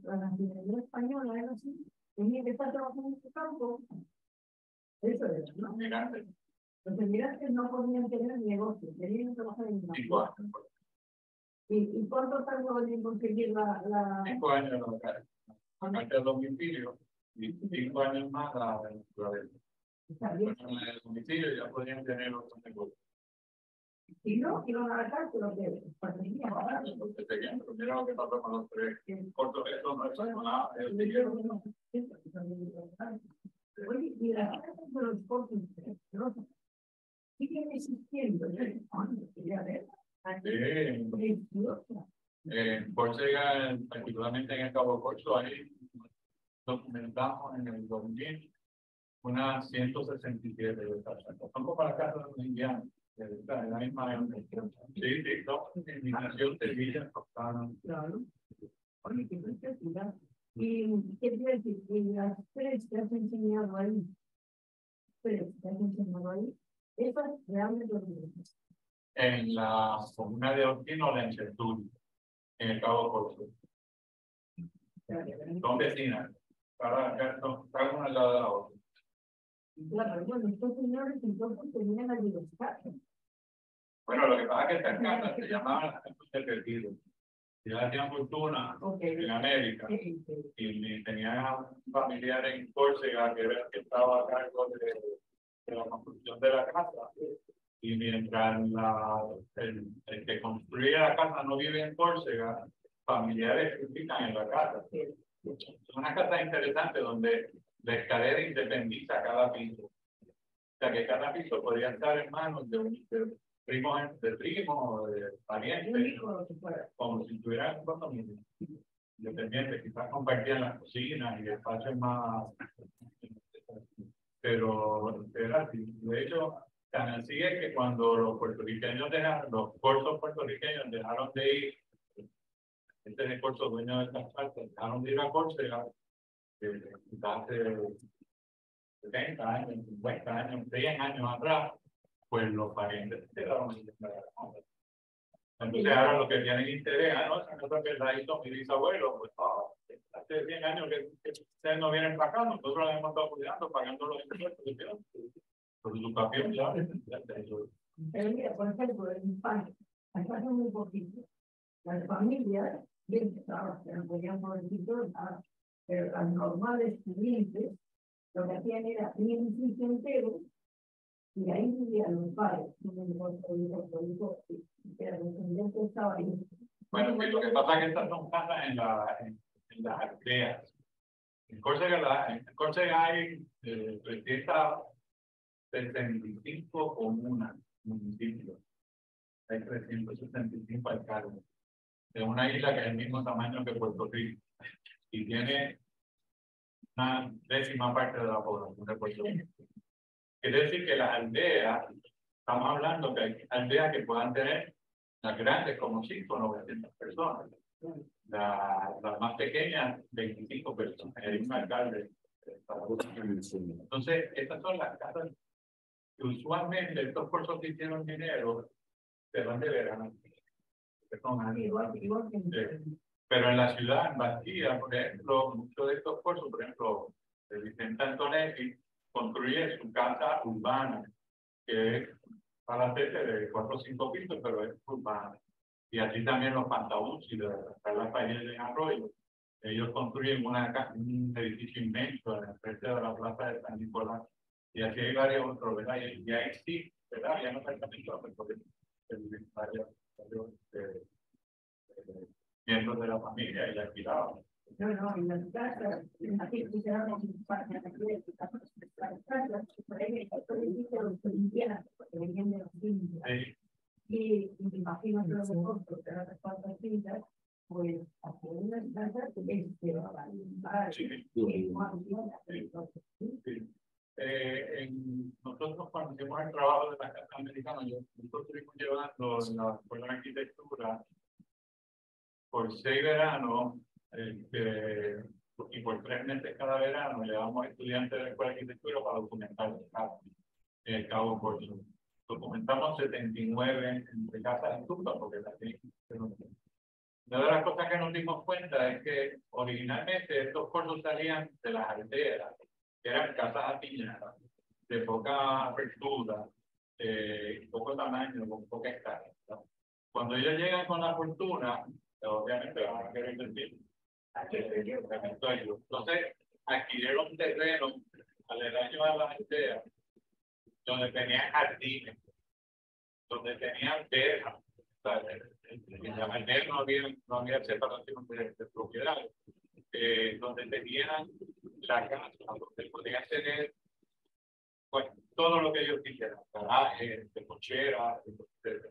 la nacionalidad española era así, tenían que estar trabajando en su campo eso es, ¿no? Los inmigrantes no podían tener negocio, tenían que trabajar en la ¿Y, y cuánto tardó en conseguir la, la... Cinco años la carta de domicilio y cinco años más la la Está bien. En el domicilio ya podrían tener otros negocios. Y no, iban a la cárcel, lo que pertenecía a Entonces, tenían, mira lo que pasó con los tres eso no es nada, Oye, y las casas de los cortes peligrosas siguen existiendo. Yo digo, "Coño, quería ver". eh. En Córcega, particularmente en el Cabo Corso, ahí documentamos en el 2000 unas 167 de estas casas. Son como las casas de los indianos, de la misma. Sí, sí, son indignación de Villa Toscana. Claro. Oye, qué preciosidad. Y qué quiere decir, que las tres que has enseñado ahí, tres que has enseñado ahí, esas realmente lo tienen. En la comuna de Orquino, la Encertura, en el Cabo Corso. Son vecinas, cada, cada, una al lado de la otra. Claro, bueno, estos señores entonces tenían la libertad. Bueno, lo que pasa es que estas casas se llamaban las casas de retiro. Ya hacían fortuna en América. Y tenía un familiar en Córcega que, que estaba a cargo de, de la construcción de la casa. Y mientras la, el, el que construía la casa no vive en Córcega, familiares vivían en la casa. Es una casa interesante donde la escalera independiza cada piso. O sea que cada piso podría estar en manos de un de primos, de primos o de fuera. como si tuvieran un condominio independiente, quizás compartían las cocinas y espacios más, pero era así. De hecho, tan así es que cuando los puertorriqueños dejaron, los cortos puertorriqueños dejaron de ir, este es el corso dueño de estas partes, dejaron de ir a Córcega, quizás hace 70 años, 50 años, 100 años atrás, pues los parientes se quedaron la entonces ahora los que tienen interés, ah, no, esa cosa que la hizo mi bisabuelo, pues ah, hace 100 años que, que ustedes no vienen para acá, nosotros la hemos estado cuidando, pagando los impuestos. Por su papel, ya, Pero mira, por ejemplo, en España, acá hace muy poquito, las familias, bien que trabajan, podían títulos, nada, pero las normales clientes, lo que hacían era un sitio entero, y ahí vivían los padres. Bueno, pues lo que pasa es que estas son casas en, la, en, en las aldeas. En Córcega, en Córcega hay eh, 365 comunas, municipios. Hay 365 alcaldes. De una isla que es el mismo tamaño que Puerto Rico. Y tiene una décima parte de la población de Puerto Rico. Quiere decir que las aldeas, estamos hablando que hay aldeas que puedan tener las grandes como 5 o 900 personas. La- Las más pequeñas, 25 personas. Hay un alcalde. Entonces, estas son las casas que usualmente estos cursos que hicieron dinero se van de verano. Sí. Pero en la ciudad, en Bastilla, por ejemplo, muchos de estos cursos, por ejemplo, el Vicente Antonetti construye su casa urbana, que es para de cuatro o cinco pisos, pero es urbana. Y así también los y de Carla Payel en Arroyo. Ellos construyen una, un edificio inmenso en el frente de la plaza de San Nicolás. Y así hay varios otros, ¿verdad? Y, y ahí sí, ¿verdad? Ya no el camino, porque varios, eh, eh, miembros de la familia y la alquilaban. No, no, en las casas, aquí quisiéramos un par de alquileres, las casas, por ahí, ahí dice los colombianos, porque venían de los indios. Y me imagino que los otros, que eran las cuatro cintas, pues, hacer unas casas que les llevaban bar, sí. y sí. Sí. Eh, en, nosotros cuando hicimos el trabajo de la Casa Americana, yo, nosotros estuvimos llevando en la Escuela de Arquitectura por seis veranos este, y por tres meses cada verano llevamos estudiantes de la Escuela de Arquitectura para documentar el caso, el Cabo. Documentamos 79 entre casas en Tupa, porque también una de las cosas que nos dimos cuenta es que originalmente estos corsos salían de las aldeas, que eran casas atiñadas, de poca apertura, eh, poco tamaño, con poca escala. Cuando ellos llegan con la fortuna, obviamente van a querer invertir. Entonces, adquirieron terreno aledaño a la aldea, donde tenían jardines, donde tenían verjas. En la aldea no había, no había separación de, de propiedades, eh, donde tenían la casa, donde podían tener pues, todo lo que ellos quisieran, garaje, de cochera, etc.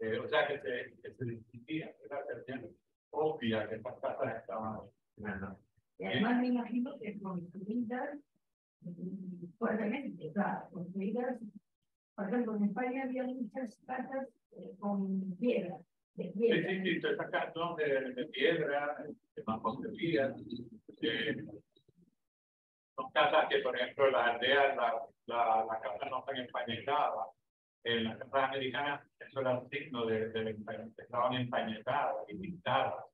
Eh, o sea que se, que se distinguía, era obvia que estas casas estaban. Y además me imagino que construidas fuertemente, o sea, construidas, por ejemplo, en España había muchas casas eh, con piedra. De piedra. Sí, sí, sí, estas casas son de, de piedra, de mampostería. Eh, son casas que, por ejemplo, las aldeas, la, la, la casa no están empañetadas en las casas americanas eso era un signo de, de, que estaban empañetadas y pintadas.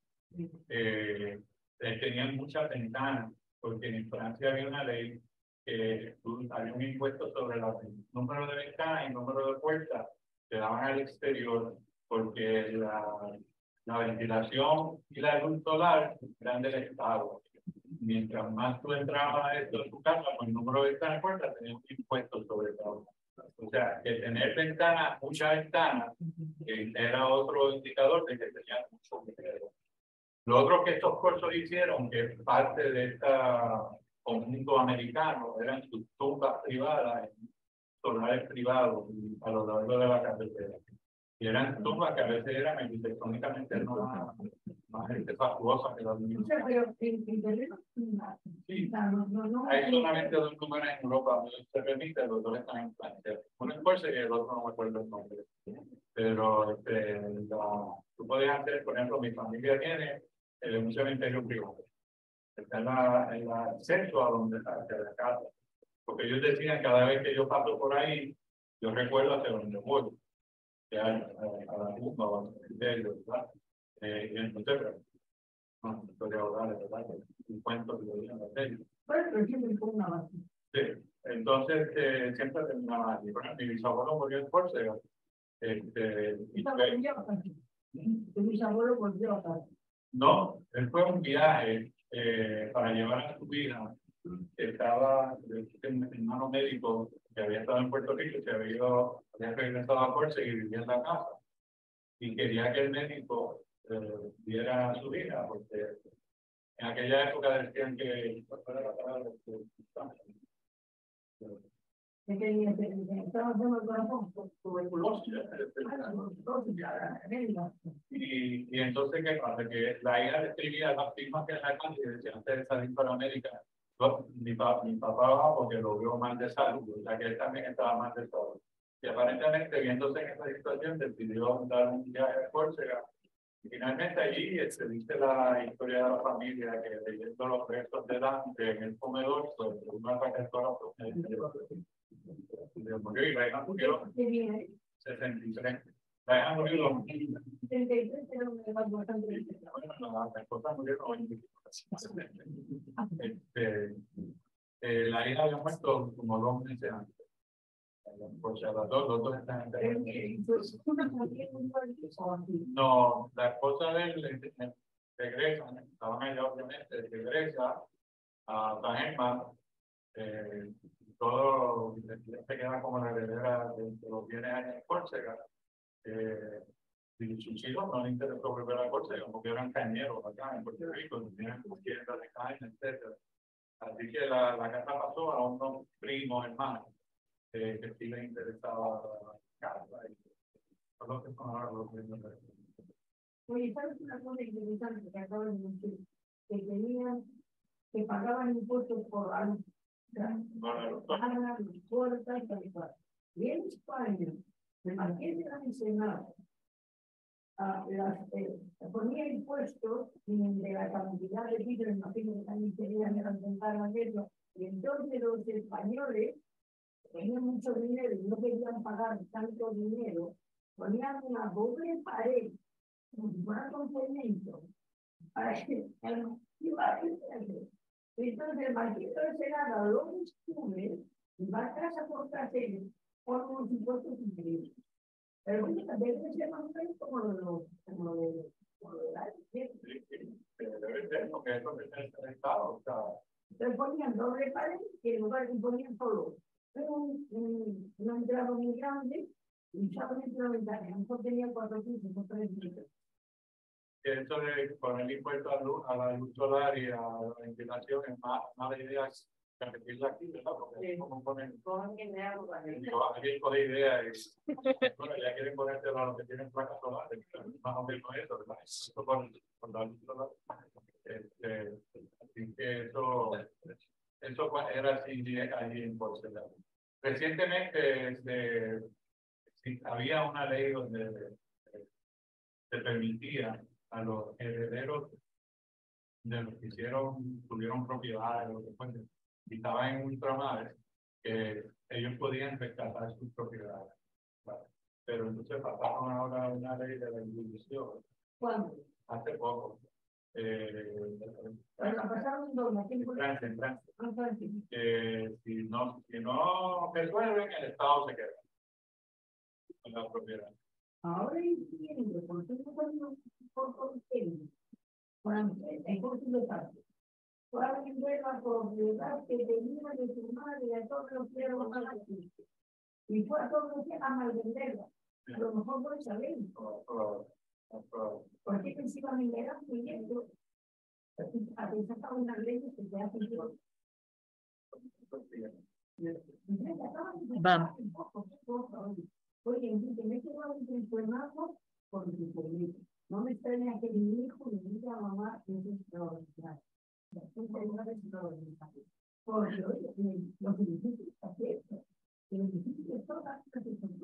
Eh, eh, tenían muchas ventanas, porque en Francia había una ley que había un impuesto sobre el número de ventanas y número de puertas que daban al exterior, porque la, la ventilación y la luz solar eran del Estado. Mientras más tú entrabas dentro de tu casa, con el número de ventanas y puertas, tenías un impuesto sobre todo. O sea, que tener ventanas, muchas ventanas, era otro indicador de que tenían mucho dinero. Lo otro que estos cursos hicieron, que es parte de este conjunto americano, eran sus tumbas privadas, solares privados a lo largo de la carretera. Y eran tumbas que a veces eran arquitectónicamente no más gente fastuosa que pero en, Sí. Hay solamente dos números en Europa donde se permite, los dos están en Francia. Uno en Corse y el otro no me acuerdo el nombre. Pero este, la, tú puedes hacer, por ejemplo, mi familia tiene el, un cementerio privado. Está en, la, en la, el centro a donde está la casa. Porque ellos decían cada vez que yo paso por ahí, yo recuerdo hacia donde voy. A, a, a la tumba o al cementerio, ¿verdad? Eh, y entonces, no, historia oral, ¿verdad? Un cuento que lo digan la serie. Pero siempre fue una base. Sí, entonces eh, siempre. Bueno, mi bisabuelo murió en Córcega. Este, y fue, ¿Tu bisabuelo volvió a casa? No, él fue un viaje eh, para llevar a su hija. Estaba un hermano médico que había estado en Puerto Rico, que había, ido, había regresado a Córcega y vivía en la casa. Y quería que el médico eh, viera a su hija, porque en aquella época decían que y, y entonces, ¿qué pasa? Que la hija escribía las firmas que la y decía, antes de salir para América, mi, papá, mi papá va porque lo vio mal de salud, o sea que él también estaba mal de salud. Y aparentemente, viéndose en esa situación, decidió dar un viaje a Córcega Finalmente allí se este, dice la historia de la familia que leyendo los restos de Dante en el comedor, sobre una paquetora de murió. Y Reina murió 63. Reina murió 63, pero la esposa murió este, eh, La hija había muerto como dos meses antes. No, la esposa de él regresa, estaban allá obviamente, regresa a San Germán, eh, todo se queda como la heredera de, los bienes allá en Córcega. Eh, y sus hijos no le interesó volver a Córcega porque eran cañeros acá en Puerto Rico, tenían tiendas de caña, etc. Así que la, la casa pasó a unos primos hermanos eh, que sí le interesaba casa y lo que son ahora los Oye, ¿sabes una cosa interesante que acabo de decir? Que tenían, que pagaban impuestos por algo. Pagaban puertas y tal. Y en España, marqués de la Senado uh, las, eh, ponía impuestos de la cantidad de títulos, imagino que también querían intentar hacerlo, y entonces los españoles tenían mucho dinero y no querían pagar tanto dinero, ponían una doble pared, fuera con cemento, para que iba a Entonces el marquito de Senado lo descubre y va casa por trasero por unos impuestos increíbles. Pero debe ser más o menos como lo de los, como lo de, como lo de la Sí, sí, debe ser, porque eso es el Estado, o sea, Entonces ponían doble pared y en lugar de ponían solo un, un, una entrada muy grande y solamente una ventana. A lo mejor tenía cuatro pisos o tres pisos. que eso de poner impuesto a, luz, a la luz solar y a la ventilación es más, más idea es repetirla aquí, ¿verdad? Porque Sí. es como ponen, Con que para digo, alguien con idea y, bueno, ya quieren ponerte a los que tienen placas solares, más o menos eso, ¿verdad? Eso con, con la luz solar. Este, así que eso, eso era así allí en Porcelana. Recientemente, este, había una ley donde se permitía a los herederos de los que hicieron, tuvieron propiedades, lo que fuese, y estaban en ultramares, que ellos podían rescatar sus propiedades. ¿vale? Pero entonces pasaron ahora una ley de la individuación ¿Cuándo? hace poco. Que si no, si no resuelven, el Estado se queda con la propiedad. Ahora entiendo por qué no por. Cuando es posible parte. Para vender la propiedad que tenía de su madre a todos los más aquí. Y fue a todos los que venderla. A lo mejor no saber. Pero- pero- pero- ¿Por qué que se iban a vender a esto? A pensar que una ley que se hace Vamos. Oye, me quedado impresionado por política. No me extraña que mi hijo me diga a mamá es extraordinario. Porque, oye, me- lo felicito está cierto. Que lo difícil es todas las que son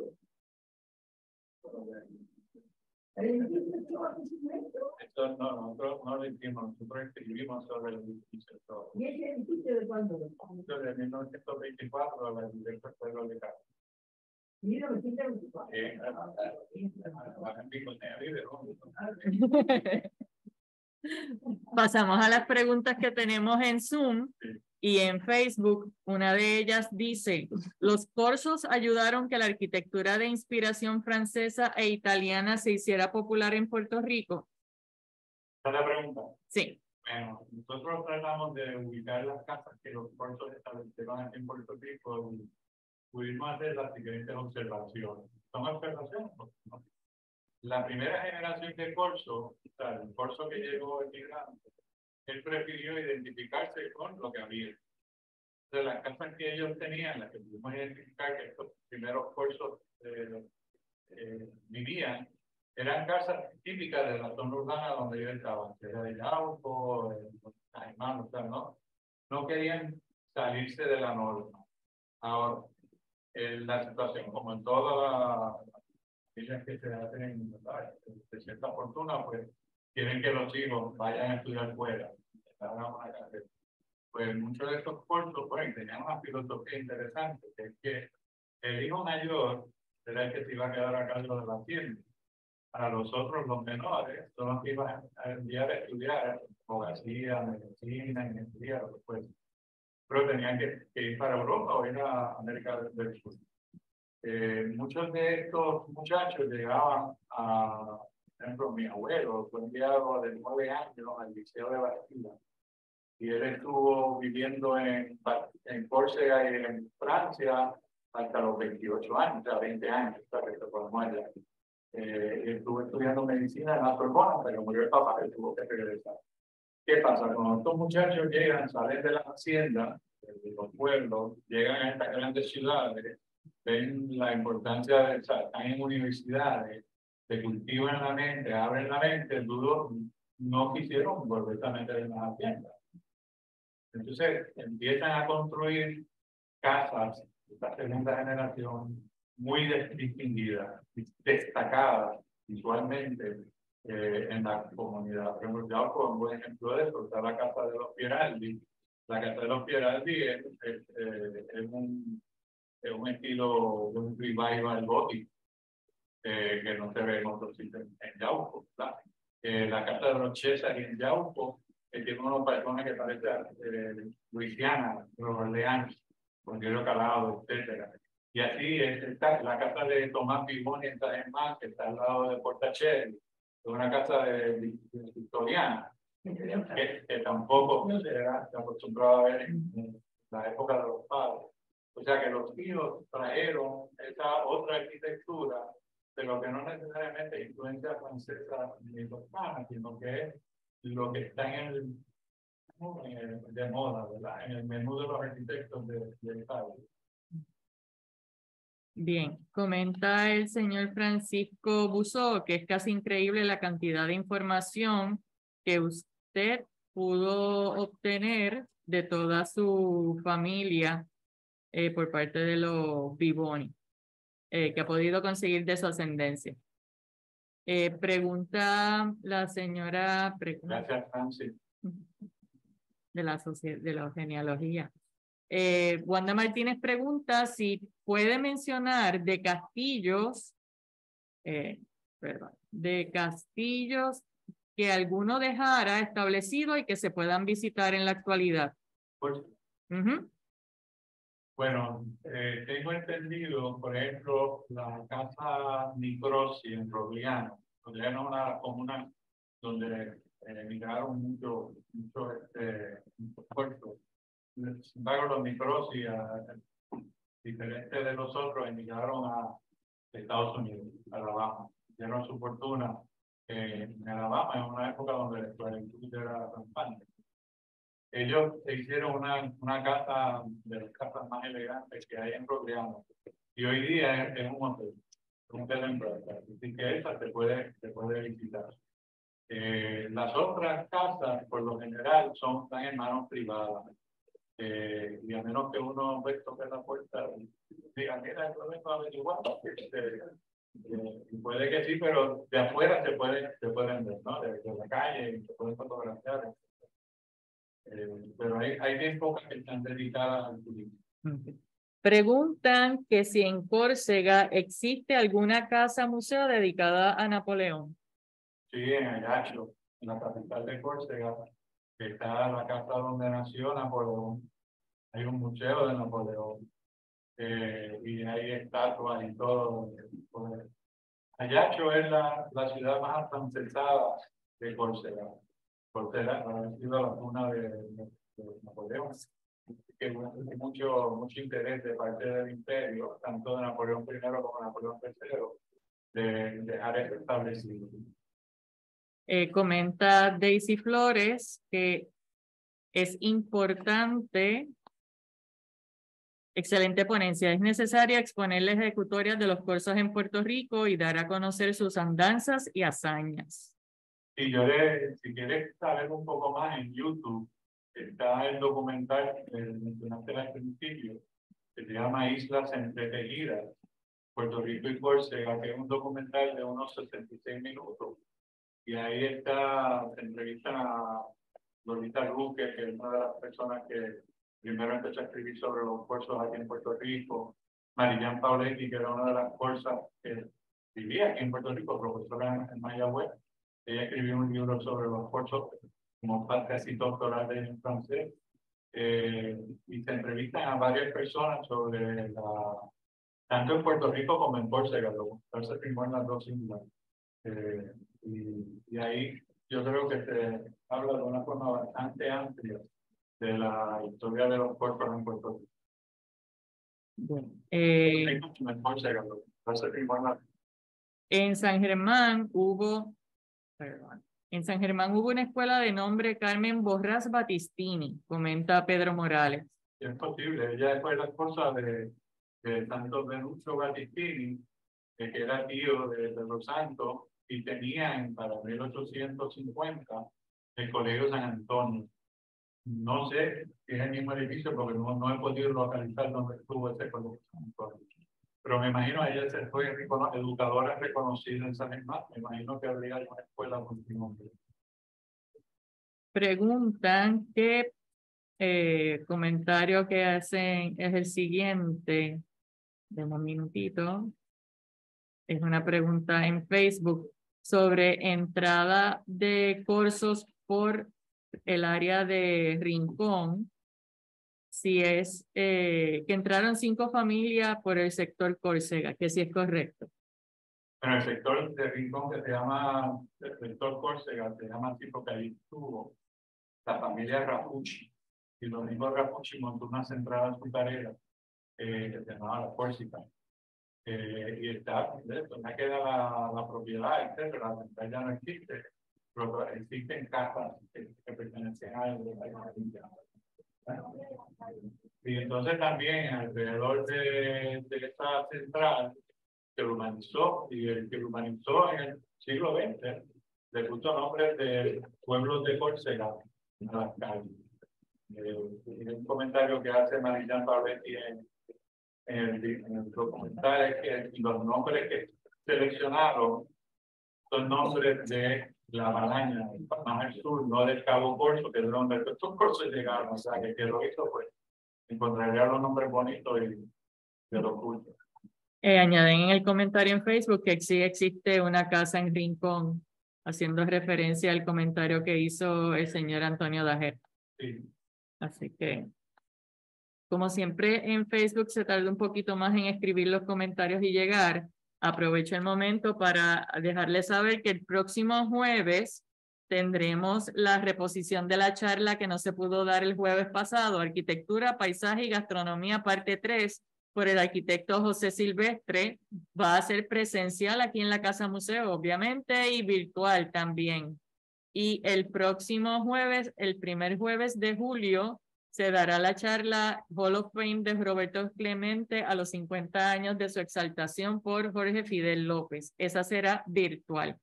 buenas. Pero el difícil es todo acontecimiento. Esto no, nosotros no lo hicimos, nosotros escribimos sobre el edificio. todo. Y ese edificio de cuando Esto de 1924, la directa pueblo de Cali. Mira, me siento preocupado. Eh, Baja en Pico Negro, ¿no? Pasamos a las preguntas que tenemos en Zoom Sí. Y en Facebook. Una de ellas dice, ¿los corsos ayudaron que la arquitectura de inspiración francesa e italiana se hiciera popular en Puerto Rico? Esa es la pregunta. Sí. Bueno, nosotros tratamos de ubicar las casas que los puertos establecieron aquí en Puerto Rico y pudimos hacer las siguientes observaciones. ¿Son observaciones? La primera generación de corso, o sea, el corso que llegó emigrante, él prefirió identificarse con lo que había. De las casas que ellos tenían, las que pudimos identificar que estos primeros corsos eh, eh, vivían, eran casas típicas de la zona urbana donde ellos estaban, que era de Yauco, Caimán, o sea, ¿no? No querían salirse de la norma. Ahora, eh, la situación, como en todas las que se hacen de cierta fortuna, pues quieren que los hijos vayan a estudiar fuera. Pues muchos de estos cortos, pues, tenían una filosofía interesante, que es que el hijo mayor era el que se iba a quedar a cargo de la hacienda para los otros, los menores, son los que iban a enviar a estudiar abogacía, medicina, ingeniería, lo que fuese. Pero tenían que, que ir para Europa o ir a América del Sur. Eh, muchos de estos muchachos llegaban a, por ejemplo, mi abuelo fue enviado de nueve años al Liceo de Bastilla. Y él estuvo viviendo en, en Córcega y en Francia hasta los 28 años, o sea, 20 años, hasta que se formó. Eh, estuvo estudiando medicina en la Sorbona, pero murió el papá y tuvo que regresar. ¿Qué pasa? Cuando estos muchachos llegan, salen de la hacienda, de los pueblos, llegan a estas grandes ciudades, ven la importancia de, sea, están en universidades, se cultivan la mente, abren la mente, dudo, no quisieron volver a meter en las haciendas. Entonces empiezan a construir casas, esta segunda generación, muy distinguidas, destacadas visualmente eh, en la comunidad. Por ejemplo, un buen ejemplo de eso, está la casa de los Pieraldi. La casa de los Pieraldi es, es, eh, es un, es un estilo de un revival gótico eh, que no se ve en otros sitios en Yauco. Eh, la casa de los César en Yauco que tiene unos patrones que parecen eh, Luisiana, Nueva Orleans, con hielo calado, etcétera. Y así es está la casa de Tomás Pimón en San Más, que está al lado de Portachel, es una casa de, de victoriana, que, que, tampoco se era acostumbrado a ver en, la época de los padres. O sea que los hijos trajeron esa otra arquitectura, pero que no necesariamente influencia francesa ni toscana, sino que es lo que está en el, de moda, ¿verdad? En el menú de los arquitectos de, de Italia. Bien, comenta el señor Francisco Busó que es casi increíble la cantidad de información que usted pudo obtener de toda su familia eh, por parte de los Vivoni, eh, que ha podido conseguir de su ascendencia. Eh, pregunta la señora. Gracias, Francis. De la, de la genealogía. Eh, Wanda Martínez pregunta si puede mencionar de castillos, eh, perdón, de castillos que alguno dejara establecido y que se puedan visitar en la actualidad. Pues, Bueno, eh, tengo entendido, por ejemplo, la casa Nicrosi en Rogliano, donde era una comuna donde emigraron muchos mucho, este, puertos sin embargo, los Microsi, diferentes de los otros, emigraron a Estados Unidos, Alabama. Dieron su fortuna en Alabama en una época donde la esclavitud era rampante. Ellos se hicieron una, una casa de las casas más elegantes que hay en Rogliano y hoy día es, un hotel, un hotel en Así que esa se puede, se puede visitar. Eh, las otras casas, por lo general, son están en manos privadas. Eh, y a menos que uno ve toque la puerta y diga, mira, el problema averiguar, este, eh, puede que sí, pero de afuera se puede, se pueden ver, ¿no? De, la calle, se pueden fotografiar. Eh, pero hay, hay bien pocas que están dedicadas al turismo. Preguntan que si en Córcega existe alguna casa museo dedicada a Napoleón. Sí, en Ayacho, en la capital de Córcega, está la casa donde nació Napoleón. Hay un museo de Napoleón. Eh, y hay estatuas y todo. Pues, Ayacho es la, la ciudad más afrancesada de Córcega. Córcega ha sido la cuna de, Napoleón. Que mucho, mucho interés de parte del imperio, tanto de Napoleón I como de Napoleón III, de dejar esto establecido. Eh, comenta Daisy Flores que es importante, excelente ponencia, es necesaria exponer las ejecutorias de los cursos en Puerto Rico y dar a conocer sus andanzas y hazañas. Y yo si quieres saber un poco más en YouTube, está el documental que mencionaste al principio, que se llama Islas Entretejidas, Puerto Rico y Córcega, que es un documental de unos 66 minutos y ahí está, se entrevistan a Lolita Luque, que es una de las personas que primero empezó a escribir sobre los cursos aquí en Puerto Rico. Marijan Pauletti, que era una de las fuerzas que vivía aquí en Puerto Rico, profesora en, Mayagüez. Ella escribió un libro sobre los cursos como tesis doctoral en francés. Eh, y se entrevistan a varias personas sobre la, tanto en Puerto Rico como en Córcega, lo cual se firmó en las dos islas. Eh, y, y, ahí yo creo que se habla de una forma bastante amplia de la historia de los puertos en Puerto Rico. eh, en San Germán hubo, perdón, en San Germán hubo una escuela de nombre Carmen Borras Batistini, comenta Pedro Morales. Es posible, ella fue la esposa de, de Santo Venucho Batistini, que era tío de, de los santos, y tenían para 1850 el Colegio San Antonio. No sé si es el mismo edificio porque no, no he podido localizar dónde estuvo ese Colegio San Antonio. Pero me imagino ella se fue educadora reconocida en San Germán. Me imagino que habría una escuela con su nombre. Preguntan qué eh, comentario que hacen es el siguiente. Demos un minutito. Es una pregunta en Facebook sobre entrada de cursos por el área de Rincón, si es eh, que entraron cinco familias por el sector Córcega, que si es correcto. En el sector de Rincón que se llama, el sector Córcega, se llama tipo que ahí estuvo la familia Rapucci. Y los mismos Rapucci montó una central azucarera eh, que se llamaba La Córcega. Eh, y está, ya queda la, la propiedad, etcétera, la central ya no existe, pero existen casas que, que pertenecen a él. Y entonces también alrededor de, esta central se urbanizó y el que urbanizó en el siglo XX le puso nombre de pueblos de Córcega a las calles. Eh, un comentario que hace Marillán Barbetti en, el, en el documental es que los nombres que seleccionaron son nombres de la Malaña, más al sur, no del Cabo Corso, que es donde estos corsos llegaron. O sea, que, que lo hizo, pues, encontraría los nombres bonitos y de los cultos. Eh, añaden en el comentario en Facebook que sí existe una casa en Rincón, haciendo referencia al comentario que hizo el señor Antonio Dajer. Sí. Así que, como siempre en Facebook se tarda un poquito más en escribir los comentarios y llegar, aprovecho el momento para dejarles saber que el próximo jueves tendremos la reposición de la charla que no se pudo dar el jueves pasado, Arquitectura, Paisaje y Gastronomía, parte 3, por el arquitecto José Silvestre. Va a ser presencial aquí en la Casa Museo, obviamente, y virtual también. Y el próximo jueves, el primer jueves de julio, se dará la charla Hall of Fame de Roberto Clemente a los 50 años de su exaltación por Jorge Fidel López. Esa será virtual.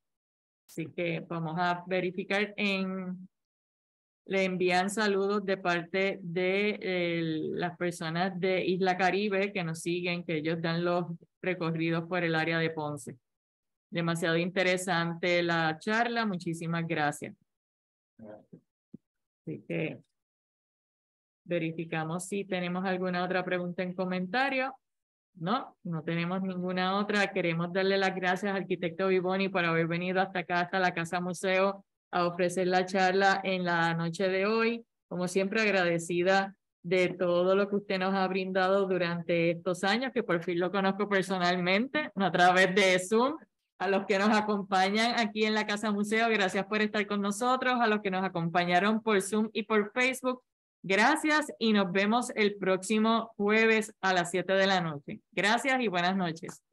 Así que vamos a verificar en... Le envían saludos de parte de las personas de Isla Caribe que nos siguen, que ellos dan los recorridos por el área de Ponce. Demasiado interesante la charla. Muchísimas gracias. Así que verificamos si tenemos alguna otra pregunta en comentario. No, no tenemos ninguna otra. Queremos darle las gracias al arquitecto Vivoni por haber venido hasta acá, hasta la Casa Museo, a ofrecer la charla en la noche de hoy. Como siempre, agradecida de todo lo que usted nos ha brindado durante estos años, que por fin lo conozco personalmente, a través de Zoom. A los que nos acompañan aquí en la Casa Museo, gracias por estar con nosotros. A los que nos acompañaron por Zoom y por Facebook, Gracias y nos vemos el próximo jueves a las 7 de la noche. Gracias y buenas noches.